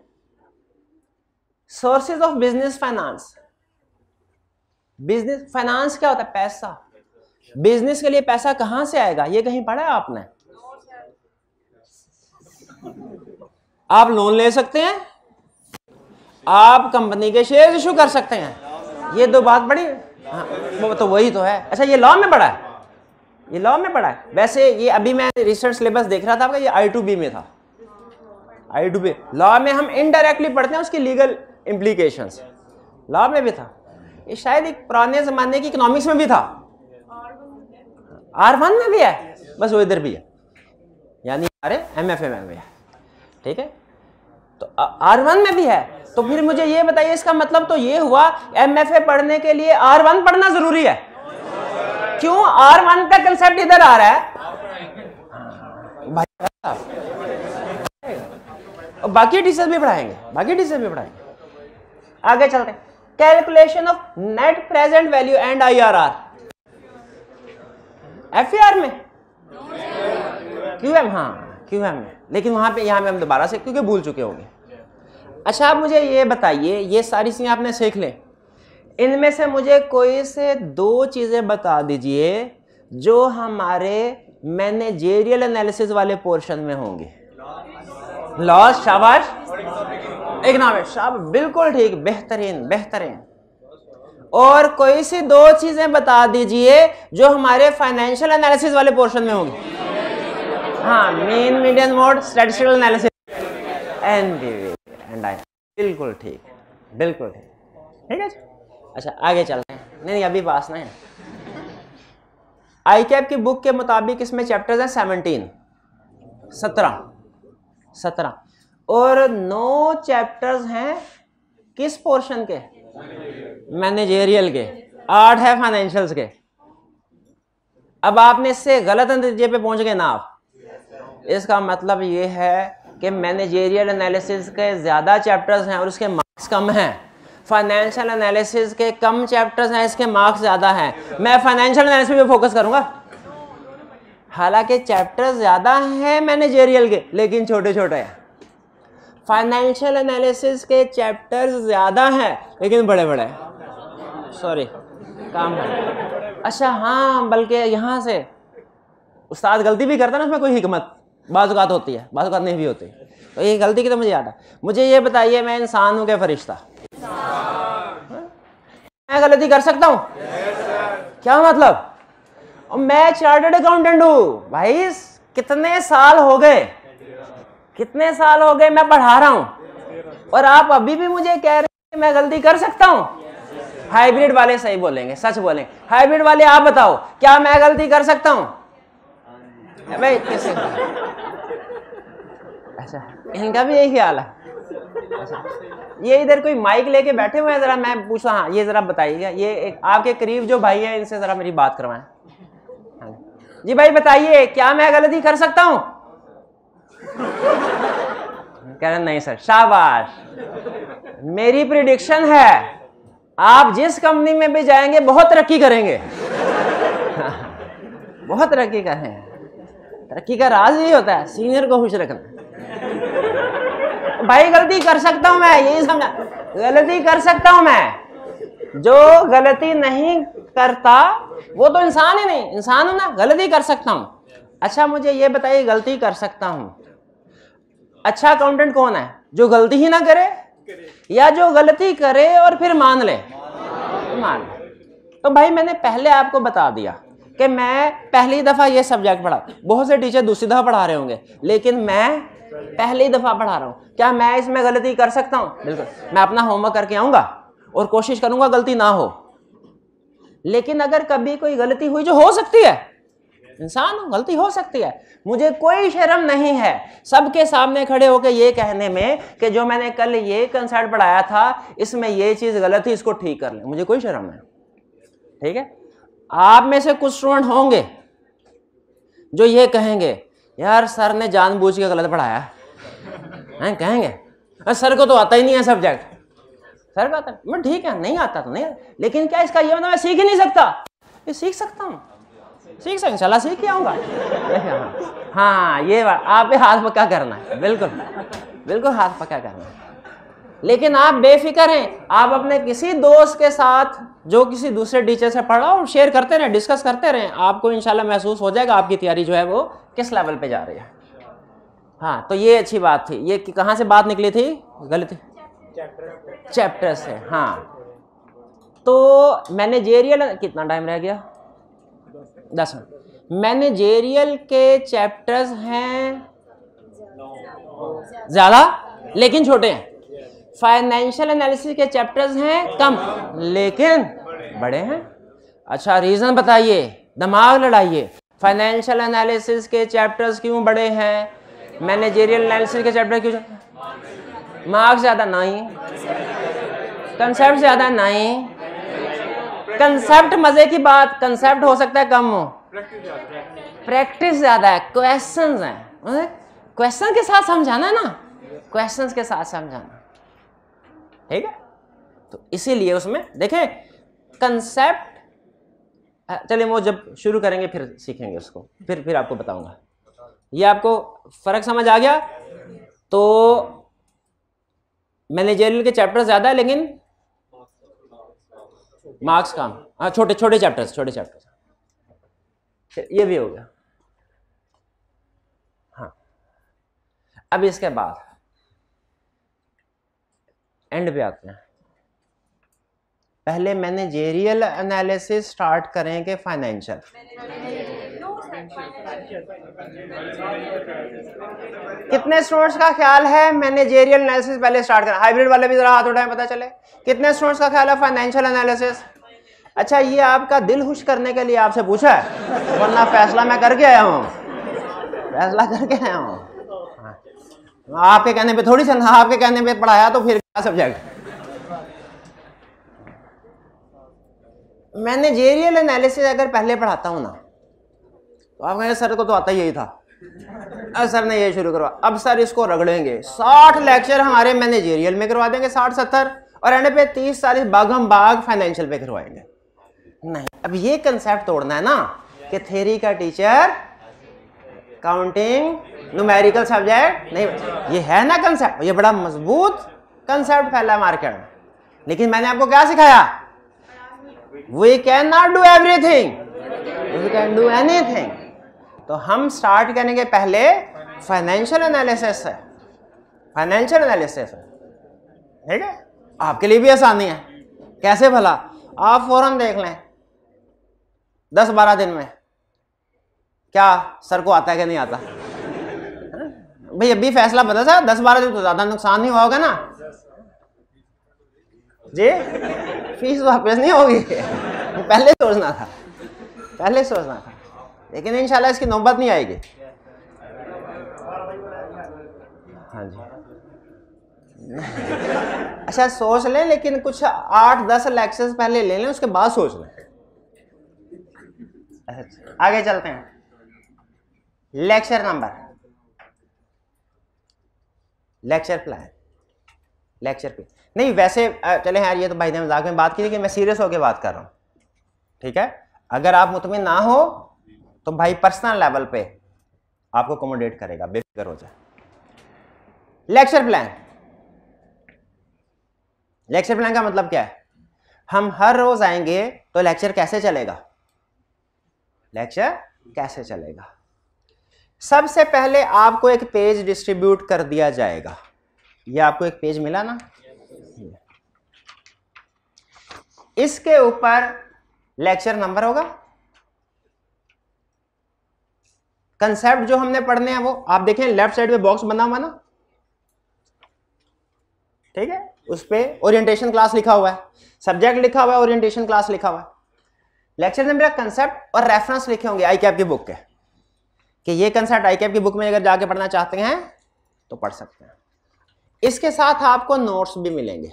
Sources of business finance business finance क्या होता है? पैसा। बिज़नेस के लिए पैसा कहाँ से आएगा? ये कहीं पढ़ा है आपने? आप लोन ले सकते हैं। आप कंपनी के शेयर इशू कर सकते हैं। ये दो बात बड़ी हाँ, वो तो वही तो है। अच्छा ये लॉ में पढ़ा है। ये लॉ में पढ़ा है। वैसे ये अभी मैं रिसर्च सिलेबस देख रहा था आपका ये आई टू बी में था। आई टू बी लॉ में हम इनडायरेक्टली पढ़ते हैं उसकी लीगल इम्प्लीकेशन लॉ में भी था। ये शायद एक पुराने जमाने की इकोनॉमिक्स में भी था। आर वन में भी है। बस वो इधर भी है। यानी अरे एम एफ़ एम में भी है ठीक है? तो आर वन में भी है। तो फिर मुझे ये बताइए, इसका मतलब तो ये हुआ एम एफ़ ए पढ़ने के लिए आर वन पढ़ना ज़रूरी है। क्यों? आर वन का कंसेप्ट इधर आ रहा है। और बाकी टीचर भी पढ़ाएँगे, बाकी टीचर भी पढ़ाएँगे। आगे चलते हैं। Calculation of net present value and I R R F में? क्यू एम हाँ। क्यू एम में लेकिन वहाँ पे यहाँ पे हम दोबारा से, क्योंकि भूल चुके होंगे। अच्छा आप मुझे ये बताइए, ये सारी चीज़ें आपने सीख लें। इनमें से मुझे कोई से दो चीज़ें बता दीजिए, जो हमारे मैनेजेरियल एनालिसिस वाले पोर्शन में होंगे। लॉस शाबाश। इकोनॉमिक शाबाश, बिल्कुल ठीक, बेहतरीन बेहतरीन। और कोई सी दो चीज़ें बता दीजिए, जो हमारे फाइनेंशियल एनालिसिस वाले पोर्शन में होंगी। हाँ main median mode statistical analysis and and I बिल्कुल ठीक बिल्कुल ठीक ठीक है अच्छा आगे चलते हैं। नहीं अभी पास नहीं आई कैप की बुक के मुताबिक इसमें चैप्टर्स हैं सेवनटीन सत्रह सत्रह। और नौ चैप्टर्स हैं किस पोर्शन के? मैनेजेरियल के। आठ है फाइनेंशियल्स के। अब आपने इससे गलत नतीजे पे पहुँच गए ना आप। इसका मतलब ये है कि मैनेजेरियल एनालिसिस के ज़्यादा चैप्टर्स हैं और उसके मार्क्स कम हैं। फाइनेंशियल एनालिसिस के कम चैप्टर्स हैं, इसके मार्क्स ज़्यादा हैं। मैं फाइनेंशियल एनालिसिस पे फोकस करूँगा। हालाँकि चैप्टर्स ज़्यादा हैं मैनेजेरियल के, लेकिन छोटे छोटे हैं। फाइनेंशियल एनालिसिस के चैप्टर्स ज़्यादा हैं, लेकिन बड़े बड़े सॉरी काम अच्छा हाँ बल्कि यहाँ से। उस्ताद गलती भी करता ना उसमें कोई हिकमत। बाजुकात होती है, बाजुकात नहीं भी होती। तो ये गलती की तो मुझे याद है मुझे ये बताइए, मैं इंसान हूँ क्या फरिश्ता? मैं गलती कर सकता हूँ? क्या मतलब? मैं चार्टर्ड अकाउंटेंट हूँ। भाई, कितने साल हो गए? कितने साल हो गए मैं पढ़ा रहा हूँ? और आप अभी भी मुझे कह रहे हैं मैं गलती कर सकता हूँ? हाइब्रिड वाले सही बोलेंगे, सच बोलेंगे। हाइब्रिड वाले आप बताओ, क्या मैं गलती कर सकता हूँ? भाई कैसे अच्छा। इनका भी यही ख्याल है। अच्छा। ये इधर कोई माइक लेके बैठे हुए हैं? जरा मैं पूछा हाँ। ये जरा बताइएगा ये एक आपके करीब जो भाई है इनसे जरा मेरी बात करवाएँ। हाँ जी। भाई बताइए क्या मैं गलती कर सकता हूँ? कह रहे नहीं सर शाबाश। मेरी प्रिडिक्शन है आप जिस कंपनी में भी जाएँगे बहुत तरक्की करेंगे। बहुत तरक्की करेंगे तरक्की का राज यही होता है सीनियर को खुश रखना। भाई, गलती कर सकता हूँ मैं, यही समझा। गलती कर सकता हूँ मैं। जो गलती नहीं करता, वो तो इंसान ही नहीं, इंसान हूँ ना, गलती कर सकता हूँ। अच्छा मुझे ये बताइए, गलती कर सकता हूँ? अच्छा अकाउंटेंट कौन है? जो गलती ही ना करे, या जो गलती करे और फिर मान ले? मान ले। तो भाई, मैंने पहले आपको बता दिया कि मैं पहली दफ़ा ये सब्जेक्ट पढ़ा। बहुत से टीचर दूसरी दफ़ा पढ़ा रहे होंगे, लेकिन मैं पहली दफ़ा पढ़ा रहा हूँ। क्या मैं इसमें गलती कर सकता हूँ? बिल्कुल। मैं अपना होमवर्क करके आऊँगा और कोशिश करूँगा गलती ना हो। लेकिन अगर कभी कोई गलती हुई जो हो सकती है, इंसान गलती हो सकती है। मुझे कोई शर्म नहीं है सबके सामने खड़े होकर ये कहने में कि जो मैंने कल ये कंसर्ट पढ़ाया था, इसमें ये चीज़ गलत थी, इसको ठीक कर ले। मुझे कोई शर्म नहीं। ठीक है? आप में से कुछ स्टूडेंट होंगे जो ये कहेंगे, यार, सर ने जानबूझ के गलत पढ़ाया। है, कहेंगे? सर को तो आता ही नहीं है सब्जेक्ट। सर का आता मैं ठीक है, नहीं आता तो नहीं। लेकिन क्या इसका ये मतलब मैं सीख ही नहीं सकता? ये सीख सकता हूँ। सीख सकते चला सीख ही आऊँगा। हाँ ये बात, आप हाथ पक्का करना है। बिल्कुल बिल्कुल हाथ पक्का करना है। लेकिन आप बेफिक्र हैं, आप अपने किसी दोस्त के साथ जो किसी दूसरे टीचर से पढ़ा और शेयर करते रहें डिस्कस करते रहें, आपको इंशाल्लाह महसूस हो जाएगा आपकी तैयारी जो है वो किस लेवल पे जा रही है। हाँ तो ये अच्छी बात थी। ये कहाँ से बात निकली थी? गलती चैप्टर से हाँ। तो मैनेजेरियल कितना टाइम रह गया? दस मिनट। मैनेजेरियल के चैप्टर्स हैं, ज़्यादा? लेकिन छोटे हैं। फाइनेंशियल एनालिसिस के चैप्टर्स हैं, कम। लेकिन बड़े हैं। अच्छा रीज़न बताइए, दिमाग लड़ाइए। फाइनेंशियल एनालिसिस के चैप्टर्स क्यों बड़े हैं? मैनेजेरियल एनालिसिस के चैप्टर क्यों मार्क्स ज़्यादा नहीं। कंसेप्ट ज़्यादा नहीं। कंसेप्ट मज़े की बात कंसेप्ट हो सकता है कम हो। प्रैक्टिस ज़्यादा है क्वेश्चंस हैं। क्वेश्चन के साथ समझाना ना? क्वेश्चंस के साथ समझाना। ठीक है? तो इसीलिए उसमें देखें कंसेप्ट चलिए वो जब शुरू करेंगे, फिर सीखेंगे उसको। फिर फिर आपको बताऊँगा। ये आपको फ़र्क समझ आ गया? तो मैनेजरियल के चैप्टर ज़्यादा है, लेकिन मार्क्स काम। हाँ छोटे छोटे चैप्टर्स छोटे चैप्टर्स ये भी हो गया। हाँ। अब इसके बाद। एंड पे आते हैं। पहले मैनेजेरियल एनालिसिस स्टार्ट करेंगे फाइनेंशियल कितने स्टूडेंट्स का ख्याल है? मैनेजेरियल एनालिसिस पहले स्टार्ट करें। हाइब्रिड वाले भी जरा हाथ उठाएँ, पता चले। कितने स्टूडेंट्स का ख्याल है फाइनेंशियल एनालिसिस अच्छा ये आपका दिल खुश करने के लिए आपसे पूछा है, वरना फैसला मैं करके आया हूँ। फैसला करके आया हाँ। आपके कहने पे थोड़ी सा आपके कहने पे पढ़ाया तो फिर क्या सब्जेक्ट मैनेजेरियल एनालिसिस अगर पहले पढ़ाता हूँ ना तो आप कहेंगे, सर, को तो आता ही यही था। अब सर ने ये शुरू करवा। अब, सर, इसको रगड़ेंगे। साठ लेक्चर हमारे मैनेजेरियल में करवा देंगे, साठ, सत्तर, और एंड पे तीस, चालीस बागम बाग फाइनेंशियल पे करवाएँगे। नहीं, अब ये कंसेप्ट तोड़ना है ना, कि थेरी का टीचर काउंटिंग न्यूमेरिकल सब्जेक्ट नहीं, ये है ना कंसेप्ट ये बड़ा मज़बूत कंसेप्ट फैला मार्केट में। लेकिन मैंने आपको क्या सिखाया? We can not do everything we can do anything तो हम स्टार्ट करने के पहले फाइनेंशियल एनालिसिस है। फाइनेंशियल एनालिसिस है। ठीक है? आपके लिए भी आसानी है। कैसे भला? आप फ़ौरन देख लें। दस बारह दिन में। क्या सर को आता है कि नहीं आता? भाई अभी फैसला बता था दस बारह दिन तो ज़्यादा नुकसान नहीं हुआ होगा ना। जी? फ़ीस वापस नहीं होगी। पहले सोचना था। पहले सोचना था। लेकिन इंशाल्लाह इसकी नौबत नहीं आएगी। हाँ जी। अच्छा सोच लें, लेकिन कुछ आठ, दस लेक्चर्स पहले ले लें, उसके बाद सोच लें। अच्छा आगे चलते हैं। Lecture number lecture plan lecture पे नहीं, वैसे चले यार, ये तो भाई ने मज़ाक में बात की कि मैं सीरियस होकर बात कर रहा हूँ। ठीक है? अगर आप मुतमिन ना हो तो भाई पर्सनल लेवल पे आपको अकोमोडेट करेगा, बेफिक्र हो जाए लेक्चर प्लान लेक्चर प्लान का मतलब क्या है? हम हर रोज आएँगे तो लेक्चर कैसे चलेगा? लेक्चर कैसे चलेगा? सबसे पहले आपको एक पेज डिस्ट्रीब्यूट कर दिया जाएगा। ये आपको एक पेज मिला ना? इसके ऊपर लेक्चर नंबर होगा। कंसेप्ट जो हमने पढ़ने हैं वो, आप देखें, लेफ़्ट साइड पे बॉक्स बना हुआ ना? ठीक है? उस पर ओरिएंटेशन क्लास लिखा हुआ है। सब्जेक्ट लिखा हुआ है ओरिएंटेशन क्लास लिखा हुआ है। लेक्चर नंबर कंसेप्ट और रेफरेंस लिखे होंगे आई कैप की बुक के। कि ये कंसेप्ट आई की बुक में अगर जाके पढ़ना चाहते हैं तो पढ़ सकते हैं। इसके साथ आपको नोट्स भी मिलेंगे।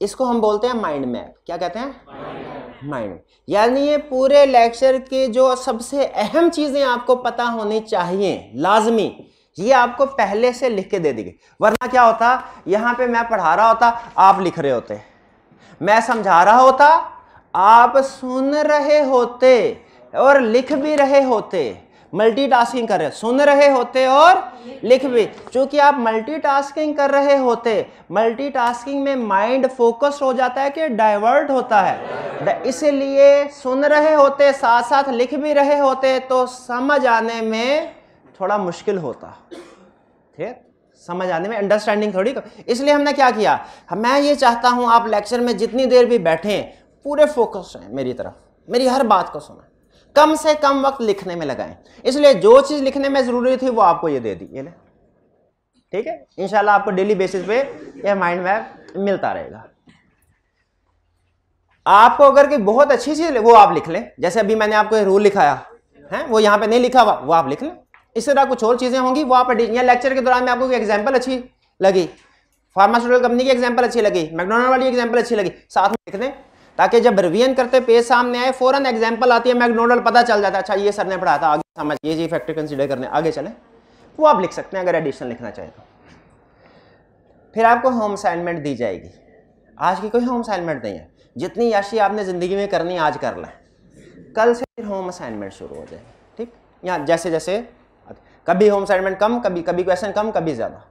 इसको हम बोलते हैं माइंड मैप क्या कहते हैं? माइंड यानी ये पूरे लेक्चर के जो सबसे अहम चीज़ें आपको पता होनी चाहिए, लाजमी, ये आपको पहले से लिख के दे दी गई वरना क्या होता? यहाँ पे मैं पढ़ा रहा होता, आप लिख रहे होते। मैं समझा रहा होता, आप सुन रहे होते और लिख भी रहे होते। मल्टीटास्किंग कर रहे सुन रहे होते और लिख भी। क्योंकि आप मल्टीटास्किंग कर रहे होते मल्टीटास्किंग में माइंड फोकस हो जाता है कि डाइवर्ट होता है। इसलिए सुन रहे होते साथ साथ लिख भी रहे होते तो समझ आने में थोड़ा मुश्किल होता। ठीक समझ आने में अंडरस्टैंडिंग थोड़ी इसलिए हमने क्या किया? मैं ये चाहता हूँ आप लेक्चर में जितनी देर भी बैठे, पूरे फोकस हैं मेरी तरफ़। मेरी हर बात को सुना। कम से कम वक्त लिखने में लगाएँ। इसलिए जो चीज़ लिखने में ज़रूरी थी, वो आपको ये दे दी, ये ठीक है? इंशाल्लाह आपको डेली बेसिस पे ये माइंड मैप मिलता रहेगा। आपको अगर कि बहुत अच्छी चीज़ वो आप लिख लें। जैसे अभी मैंने आपको रूल लिखाया, है? वो यहाँ पे नहीं लिखा हुआ, वो आप लिख लें। इस तरह कुछ और चीज़ें होंगी, वो आप या लेक्चर के दौरान में आपको एग्ज़ाम्पल अच्छी लगी फार्मास्यूटिकल कंपनी की एग्ज़ाम्पल अच्छी लगी मैकडोनल्ड वाली एग्ज़ाम्पल अच्छी लगी, साथ में लिख दें ताकि जब रिवीजन करते पेज सामने आए, फ़ौरन एग्जांपल आती है, मैकडोनल्ड पता चल जाता है अच्छा ये सर ने पढ़ा था, आगे समझ, ये जी फैक्टर कंसीडर करने, आगे चले। वो आप लिख सकते हैं, अगर एडिशन लिखना चाहें तो। फिर आपको होम असाइनमेंट दी जाएगी। आज की कोई होम असाइनमेंट नहीं है। जितनी याशी आपने ज़िंदगी में करनी, आज कर लें। कल से फिर होम असाइनमेंट शुरू हो जाए, ठीक? या जैसे जैसे कभी होम असाइनमेंट कम, कभी कभी क्वेश्चन कम, कभी ज़्यादा।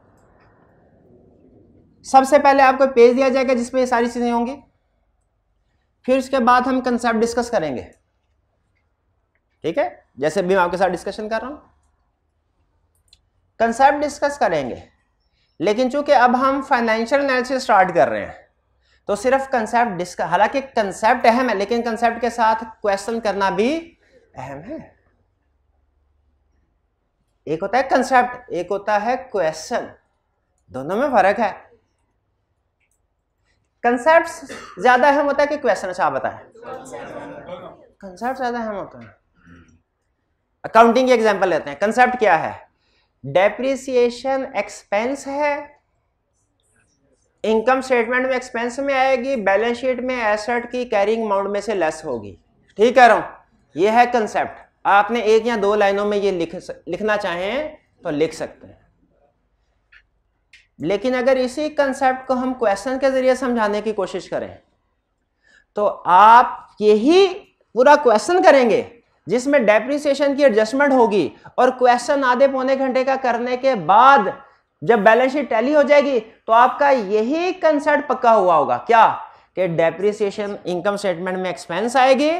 सबसे पहले आपको पेज दिया जाएगा जिसमें ये सारी चीज़ें होंगी। फिर उसके बाद हम कंसेप्ट डिस्कस करेंगे। ठीक है? जैसे भी मैं आपके साथ डिस्कशन कर रहा हूँ। कंसेप्ट डिस्कस करेंगे। लेकिन चूँकि अब हम फाइनेंशियल एनालिसिस स्टार्ट कर रहे हैं तो सिर्फ़ कंसेप्ट डिस्कस हालाँकि कंसेप्ट अहम है, लेकिन कंसेप्ट के साथ क्वेश्चन करना भी अहम है। एक होता है कंसेप्ट एक होता है क्वेश्चन दोनों में फ़र्क है। कंसेप्ट ज़्यादा अहम होता है कि क्वेश्चन अच्छा बताए? कंसेप्ट ज़्यादा अहम होता है। अकाउंटिंग की एग्जांपल लेते हैं। कंसेप्ट क्या है? डेप्रिसिएशन एक्सपेंस है। इनकम स्टेटमेंट में एक्सपेंस में आएगी बैलेंस शीट में एसेट की कैरिंग अमाउंट में से लेस होगी। ठीक कह रहा हूँ? यह है कंसेप्ट आपने एक या दो लाइनों में ये लिख लिखना चाहें तो लिख सकते हैं। लेकिन अगर इसी कंसेप्ट को हम क्वेश्चन के ज़रिए समझाने की कोशिश करें तो आप यही पूरा क्वेश्चन करेंगे, जिसमें डेप्रिसिएशन की एडजस्टमेंट होगी और क्वेश्चन आधे पौने घंटे का करने के बाद जब बैलेंस शीट टैली हो जाएगी तो आपका यही कंसेप्ट पक्का हुआ होगा। क्या? कि डेप्रिसिएशन इनकम स्टेटमेंट में एक्सपेंस आएगी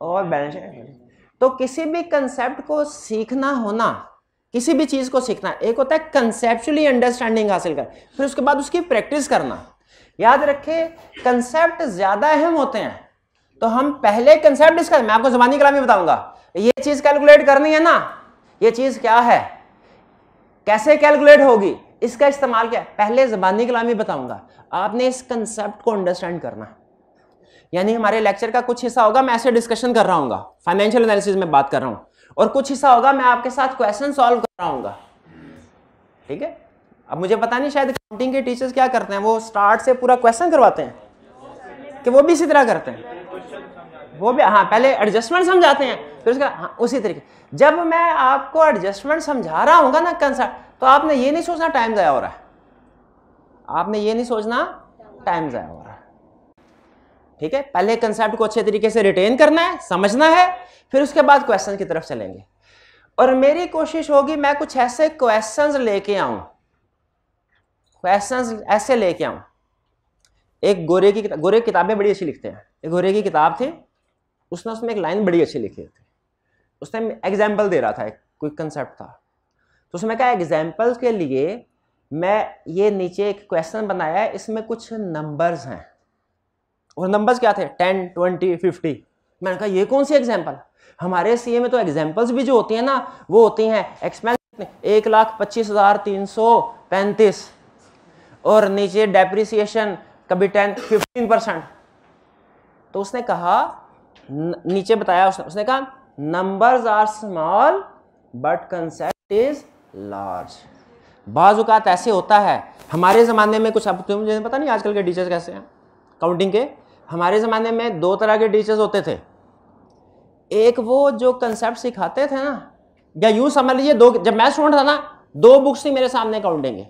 और बैलेंस शीट तो किसी भी कंसेप्ट को सीखना होना किसी भी चीज़ को सीखना। एक होता है कंसेप्चुअली अंडरस्टैंडिंग हासिल कर फिर उसके बाद उसकी प्रैक्टिस करना। याद रखे कंसेप्ट ज़्यादा अहम होते हैं। तो हम पहले कंसेप्ट डिस्कस मैं आपको जबानी कलामी बताऊँगा। ये चीज़ कैलकुलेट करनी है ना? ये चीज़ क्या है? कैसे कैलकुलेट होगी? इसका इस्तेमाल क्या है? पहले जबानी कला कलामी बताऊँगा। आपने इस कंसेप्ट को अंडरस्टैंड करना। यानी हमारे लेक्चर का कुछ हिस्सा होगा, मैं ऐसे डिस्कशन कर रहा हूँ फाइनेंशियल एनालिसिस में बात कर रहा हूँ। और कुछ हिस्सा होगा मैं आपके साथ क्वेश्चन सॉल्व कर रहा हूँ ठीक है? अब मुझे पता नहीं शायद काउंटिंग के टीचर्स क्या करते हैं। वो स्टार्ट से पूरा क्वेश्चन करवाते हैं? कि वो भी इसी तरह करते हैं? वो भी हाँ पहले एडजस्टमेंट समझाते हैं फिर उसका हाँ, उसी तरीके। जब मैं आपको एडजस्टमेंट समझा रहा हूँ ना कंसेप्ट तो आपने ये नहीं सोचना टाइम ज़ाया हो रहा है। आपने ये नहीं सोचना टाइम ज़ाया हो रहा है। ठीक है? पहले कंसेप्ट को अच्छे तरीके से रिटेन करना है, समझना है, फिर उसके बाद क्वेश्चन की तरफ़ चलेंगे। और मेरी कोशिश होगी, मैं कुछ ऐसे क्वेश्चंस लेके आऊँ। क्वेश्चंस ऐसे लेके आऊँ। एक गोरे की गोरे किताबें बड़ी अच्छी लिखते हैं। एक गोरे की किताब थी, उसने उसमें एक लाइन बड़ी अच्छी लिखी थी। उसने एग्ज़ाम्पल दे रहा था, एक कोई कंसेप्ट था। तो उसमें कहा एग्ज़ाम्पल के लिए मैं ये नीचे एक क्वेश्चन बनाया है, इसमें कुछ नंबर्स हैं। और नंबर्स क्या थे? टेन ट्वेंटी फिफ्टी मैंने कहा, ये कौन सी एग्ज़ाम्पल हमारे सी में तो एग्जाम्पल्स भी जो होती हैं ना, वो होती हैं एक्सपेंस एक लाख पच्चीस हज़ार तीन सौ पैंतीस। और नीचे डेप्रिसिएशन कभी टेन फिफ्टीन परसेंट तो उसने कहा नीचे बताया उसने उसने कहा numbers are small but concept is large बाजुकात ऐसे होता है। हमारे ज़माने में कुछ, अब तुम मुझे पता नहीं आजकल के टीचर्स कैसे हैं? काउंटिंग के? हमारे ज़माने में दो तरह के टीचर्स होते थे। एक वो जो कंसेप्ट सिखाते थे ना, या यूँ समझ लीजिए, दो जब मैं स्टूडेंट था ना, दो बुक्स थी मेरे सामने काउंटिंग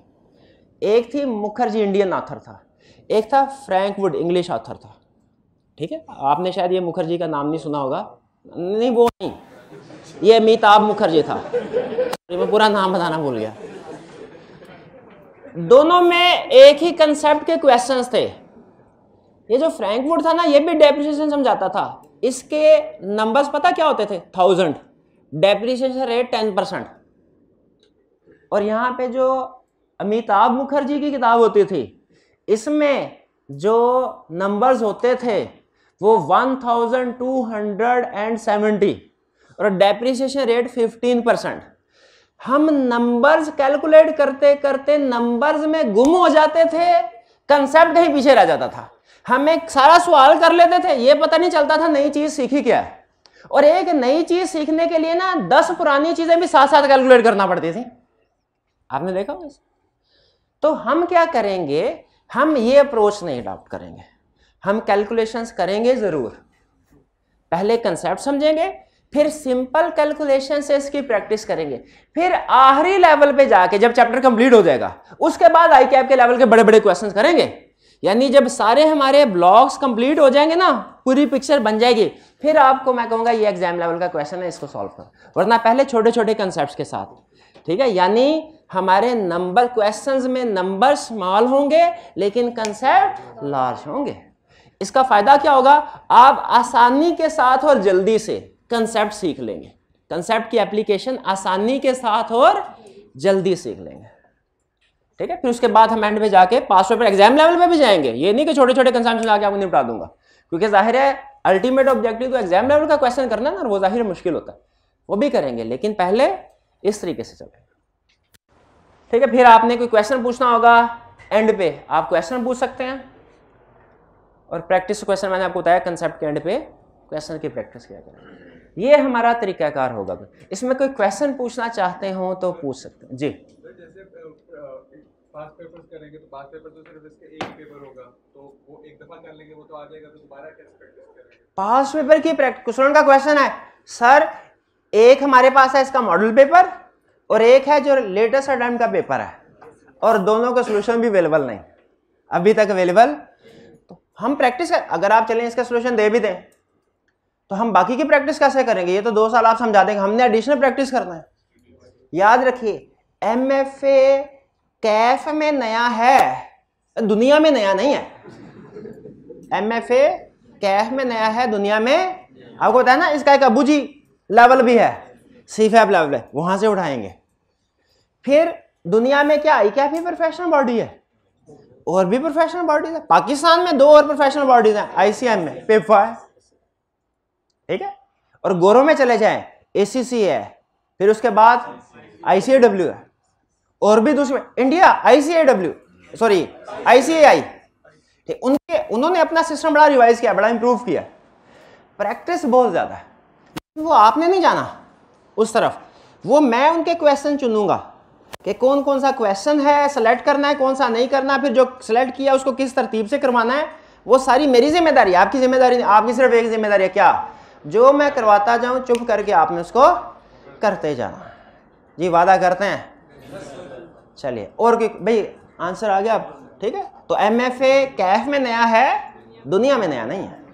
एक थी मुखर्जी इंडियन ऑथर था, एक था फ्रैंक वुड इंग्लिश ऑथर था। ठीक है? आपने शायद ये मुखर्जी का नाम नहीं सुना होगा। नहीं, वो नहीं। ये अमिताभ मुखर्जी था। मैं पूरा नाम बताना भूल गया। दोनों में एक ही कंसेप्ट के क्वेश्चंस थे। ये जो फ्रैंकवुड था ना, ये भी डेप्रिसिएशन समझाता था। इसके नंबर्स पता क्या होते थे? Thousand depreciation rate ten percent और यहाँ पे जो अमिताभ मुखर्जी की किताब होती थी, इसमें जो नंबर्स होते थे, वो one thousand two hundred and seventy और डेप्रिसिएशन रेट फिफ्टीन परसेंट हम नंबर्स कैलकुलेट करते करते नंबर्स में गुम हो जाते थे कंसेप्ट कहीं पीछे रह जाता था। हम एक सारा सवाल कर लेते थे, ये पता नहीं चलता था नई चीज़ सीखी क्या है। और एक नई चीज़ सीखने के लिए ना दस पुरानी चीज़ें भी साथ साथ कैलकुलेट करना पड़ती थी। आपने देखा वैसे तो हम क्या करेंगे, हम ये अप्रोच नहीं अडॉप्ट करेंगे। हम कैलकुलेशंस करेंगे ज़रूर। पहले कंसेप्ट समझेंगे, फिर सिंपल कैलकुलेशन से इसकी प्रैक्टिस करेंगे। फिर आखिरी लेवल पे जाके जब चैप्टर कंप्लीट हो जाएगा, उसके बाद आई के लेवल के बड़े बड़े क्वेश्चंस करेंगे। यानी जब सारे हमारे ब्लॉग्स कंप्लीट हो जाएँगे ना, पूरी पिक्चर बन जाएगी। फिर आपको मैं कहूँगा ये एग्ज़ाम लेवल का क्वेश्चन है, इसको सॉल्व कर। वरना पहले छोटे छोटे कंसेप्ट के साथ। ठीक है? यानी हमारे नंबर क्वेश्चंस में नंबर स्मॉल होंगे, लेकिन कंसेप्ट लार्ज होंगे। इसका फ़ायदा क्या होगा? आप आसानी के साथ और जल्दी से कंसेप्ट सीख लेंगे। कंसेप्ट की एप्लीकेशन आसानी के साथ और जल्दी सीख लेंगे। ठीक है? फिर उसके बाद हम एंड में जाके पास पेपर एग्ज़ाम लेवल पे भी जाएँगे। ये नहीं कि छोटे छोटे कंसेप्ट लाके आपको निपटा दूँगा। क्योंकि ज़ाहिर है अल्टीमेट ऑब्जेक्टिव तो एग्ज़ाम लेवल का क्वेश्चन करना ना, वो ज़ाहिर मुश्किल होता है। वो भी करेंगे, लेकिन पहले इस तरीके से चलेंगे ठीक है, फिर आपने कोई क्वेश्चन पूछना होगा एंड पे। आप क्वेश्चन पूछ सकते हैं। और प्रैक्टिस क्वेश्चन मैंने आपको बताया कंसेप्ट के एंड पे क्वेश्चन की प्रैक्टिस किया करें। ये हमारा तरीकाकार होगा। इसमें कोई क्वेश्चन पूछना चाहते हो तो पूछ सकते हैं। जी। पास पेपर्स करेंगे तो पास पेपर तो सिर्फ़ इसके एक पेपर होगा तो वो एक दफ़ा कर लेंगे, वो तो आ जाएगा तो दोबारा कैसे प्रैक्टिस करेंगे? पास पेपर की प्रैक्टिस का क्वेश्चन है, सर, एक हमारे पास है इसका मॉडल पेपर और एक है जो लेटेस्ट अटेम्प्ट का पेपर है, और दोनों का सोल्यूशन भी अवेलेबल नहीं, अभी तक अवेलेबल तो हम प्रैक्टिस कर, अगर आप चलें, इसका सोल्यूशन दे भी दें तो हम बाकी की प्रैक्टिस कैसे करेंगे? ये तो दो साल आप समझा देंगे हमने एडिशनल प्रैक्टिस करना है। याद रखिए एम एफ़ कैफ में नया है, दुनिया में नया नहीं है। एम एफ़ ए कैफ में नया है, दुनिया में। आपको बताया ना, इसका एक अबू जी लेवल भी है सी फैप लेवल है, वहाँ से उठाएँगे। फिर दुनिया में क्या आई कैफ ही प्रोफेशनल बॉडी है, और भी प्रोफेशनल बॉडीज है। पाकिस्तान में दो और प्रोफेशनल बॉडीज हैं आईसीएम में पेफा है, ठीक है? और गोरों में चले जाएँ एसीसी है, फिर उसके बाद आईसीएडब्ल्यू है। और भी दूसरे इंडिया आईसीआईडब्ल्यू सॉरी आईसीआई उनके उन्होंने अपना सिस्टम बड़ा रिवाइज किया, बड़ा इंप्रूव किया। प्रैक्टिस बहुत ज़्यादा है। वो आपने नहीं जाना उस तरफ़। वो मैं उनके क्वेश्चन चुनूँगा कि कौन कौन सा क्वेश्चन है सेलेक्ट करना है, कौन सा नहीं करना फिर जो सेलेक्ट किया, उसको किस तरतीब से करवाना है, वो सारी मेरी ज़िम्मेदारी आपकी ज़िम्मेदारी आपकी सिर्फ़ एक ज़िम्मेदारी है, क्या? जो मैं करवाता जाऊँ, चुप करके आपने उसको करते जाना। जी, वादा करते हैं? चलिए और भाई आंसर आ गया ठीक है? तो एम एफ़ ए कैफ में नया है दुनिया में नया नहीं है।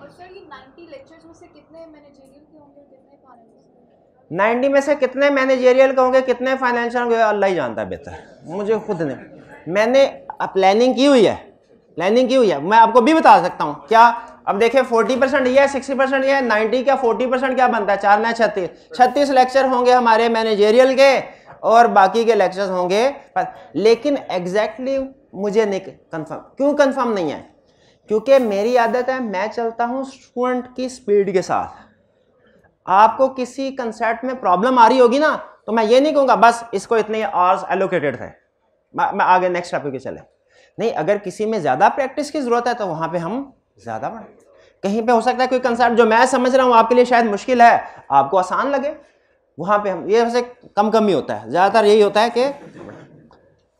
नाइन्टी में से कितने मैनेजेरियल होंगे कितने फाइनेंशियल होंगे अल्लाह ही जानता है बेहतर। मुझे खुद नहीं। मैंने प्लानिंग की हुई है प्लानिंग की हुई है। मैं आपको भी बता सकता हूँ क्या अब देखिए 40 परसेंट ये है 60 परसेंट ये है 90 क्या 40 परसेंट क्या बनता है? चार नया छत्तीस छत्तीस लेक्चर होंगे हमारे मैनेजेरियल के और बाकी के लेक्चर्स होंगे। लेकिन एग्जैक्टली exactly मुझे नहीं कंफर्म क्यों कंफर्म नहीं है? क्योंकि मेरी आदत है, मैं चलता हूँ स्टूडेंट की स्पीड के साथ। आपको किसी कंसेप्ट में प्रॉब्लम आ रही होगी ना तो मैं ये नहीं कहूँगा, बस इसको इतने आवर्स एलोकेटेड थे मैं आगे नेक्स्ट टॉपिक चले। नहीं, अगर किसी में ज़्यादा प्रैक्टिस की ज़रूरत है तो वहाँ पे हम ज़्यादा कहीं पे हो सकता है कोई कंसेप्ट जो मैं समझ रहा हूँ, आपके लिए शायद मुश्किल है, आपको आसान लगे वहाँ पे हम, ये वैसे कम कम ही होता है। ज़्यादातर यही होता है कि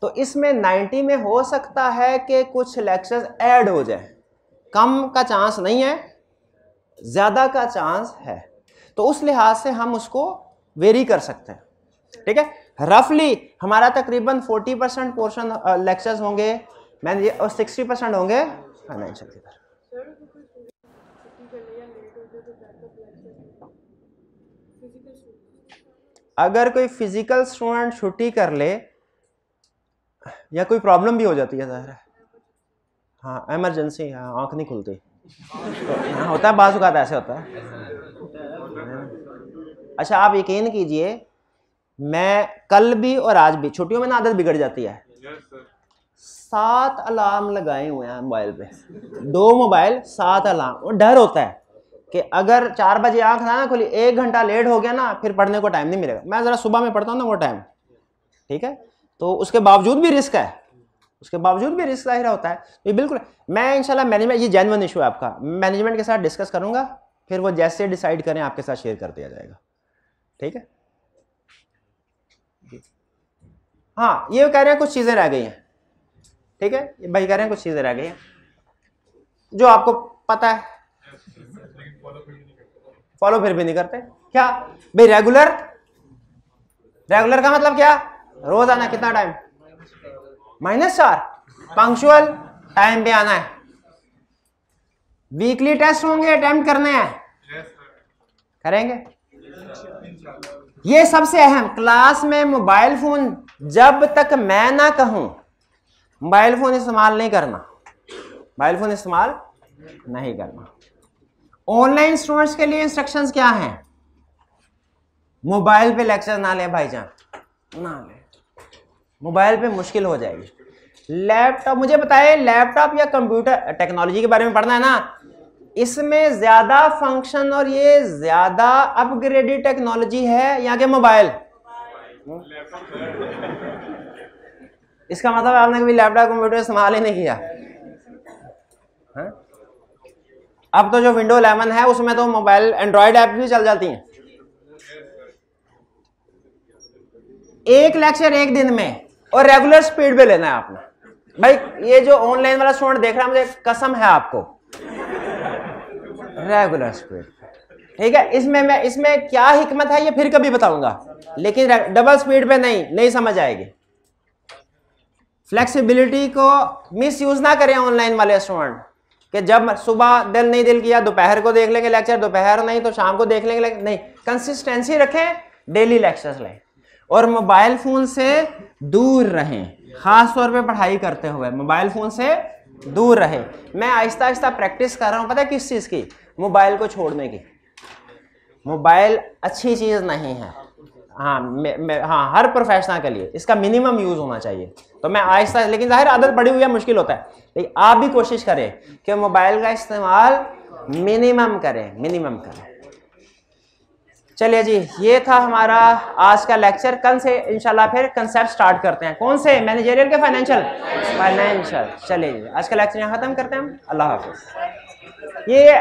तो इसमें 90 में हो सकता है कि कुछ लेक्चर्स ऐड हो जाए। कम का चांस नहीं है, ज़्यादा का चांस है। तो उस लिहाज से हम उसको वेरी कर सकते हैं। ठीक है? रफली हमारा तकरीबन 40 परसेंट पोर्शन लेक्चर्स होंगे। मैंने ये, और 60 परसेंट होंगे। फाइनेंशियल की तरफ़ अगर कोई फ़िज़िकल स्टूडेंट छुट्टी कर ले, या कोई प्रॉब्लम भी हो जाती है, ज़ाहिर है। हाँ एमरजेंसी है, आँख नहीं खुलती। तो होता है, बाजू का ऐसे होता है। अच्छा आप यकीन कीजिए, मैं कल भी और आज भी, छुट्टियों में ना आदत बिगड़ जाती है। सात अलार्म लगाए हुए हैं मोबाइल पे। दो मोबाइल, सात अलार्म, और डर होता है। कि अगर चार बजे आँख ना खुली, एक घंटा लेट हो गया ना, फिर पढ़ने को टाइम नहीं मिलेगा। मैं ज़रा सुबह में पढ़ता हूँ ना, वो टाइम ठीक है? तो उसके बावजूद भी रिस्क है। उसके बावजूद भी रिस्क ज़ाहिर होता है। तो ये बिल्कुल, मैं इंशाल्लाह मैनेजमेंट ये जेनवन इशू है आपका। मैनेजमेंट के साथ डिस्कस करूँगा, फिर वो जैसे डिसाइड करें, आपके साथ शेयर कर दिया जाएगा। ठीक है? हाँ ये कह रहे हैं कुछ चीज़ें रह गई हैं। ठीक है? भाई कह रहे हैं कुछ चीज़ें रह गई हैं। जो आपको पता है। फॉलो फिर भी नहीं करते। क्या? भाई रेगुलर रेगुलर का मतलब क्या? रोज आना कितना टाइम माइनस चार। पंक्चुअल टाइम पे आना है। वीकली टेस्ट होंगे अटेम्प्ट करने हैं। करेंगे? ये सबसे अहम। क्लास में मोबाइल फ़ोन जब तक मैं ना कहूँ मोबाइल फ़ोन इस्तेमाल नहीं करना। मोबाइल फ़ोन इस्तेमाल नहीं करना। ऑनलाइन स्टूडेंट्स के लिए इंस्ट्रक्शंस क्या हैं? मोबाइल पे लेक्चर ना ले भाईजान। ना ले। मोबाइल पे मुश्किल हो जाएगी। लैपटॉप मुझे बताए लैपटॉप या कंप्यूटर टेक्नोलॉजी के बारे में पढ़ना है ना? इसमें ज़्यादा फ़ंक्शन और ये ज़्यादा अपग्रेडेड टेक्नोलॉजी है या के मोबाइल इसका मतलब आपने कभी लैपटॉप कंप्यूटर इस्तेमाल ही नहीं किया हा? अब तो जो विंडो 11 है, उसमें तो मोबाइल एंड्रॉयड ऐप भी चल जाती हैं। एक लेक्चर एक दिन में और रेगुलर स्पीड पे लेना है आपने। भाई, ये जो ऑनलाइन वाला स्टूडेंट देख रहा है, मुझे कसम है आपको। रेगुलर स्पीड ठीक है, इसमें मैं, इसमें क्या हिकमत है, ये फिर कभी बताऊँगा। लेकिन डबल स्पीड पे नहीं नहीं समझ आएगी। फ्लेक्सिबिलिटी को मिस यूज़ ना करें ऑनलाइन वाले स्टूडेंट कि जब सुबह दिल नहीं दिल किया, दोपहर को देख लेंगे लेक्चर दोपहर नहीं तो शाम को देख लेंगे नहीं कंसिस्टेंसी रखें डेली लेक्चर्स लें। और मोबाइल फ़ोन से दूर रहें खास तौर पे पढ़ाई करते हुए मोबाइल फ़ोन से दूर रहे। मैं आहिस्ता आहिस्ता प्रैक्टिस कर रहा हूँ, पता है किस चीज़ की? मोबाइल को छोड़ने की। मोबाइल अच्छी चीज़ नहीं है। हाँ मैं, हाँ हर प्रोफेशनल के लिए इसका मिनिमम यूज़ होना चाहिए। तो मैं आहिस्ता लेकिन ज़ाहिर आदत पड़ी हुई है मुश्किल होता है। लेकिन आप भी कोशिश करें कि मोबाइल का इस्तेमाल मिनिमम करें मिनिमम करें। चलिए जी ये था हमारा आज का लेक्चर कल से इंशाल्लाह फिर कंसेप्ट स्टार्ट करते हैं। कौन से? मैनेजरियल के फाइनेंशियल फाइनेंशियल चलिए आज का लेक्चर यहाँ ख़त्म करते हैं अल्लाह हाफिज़। ये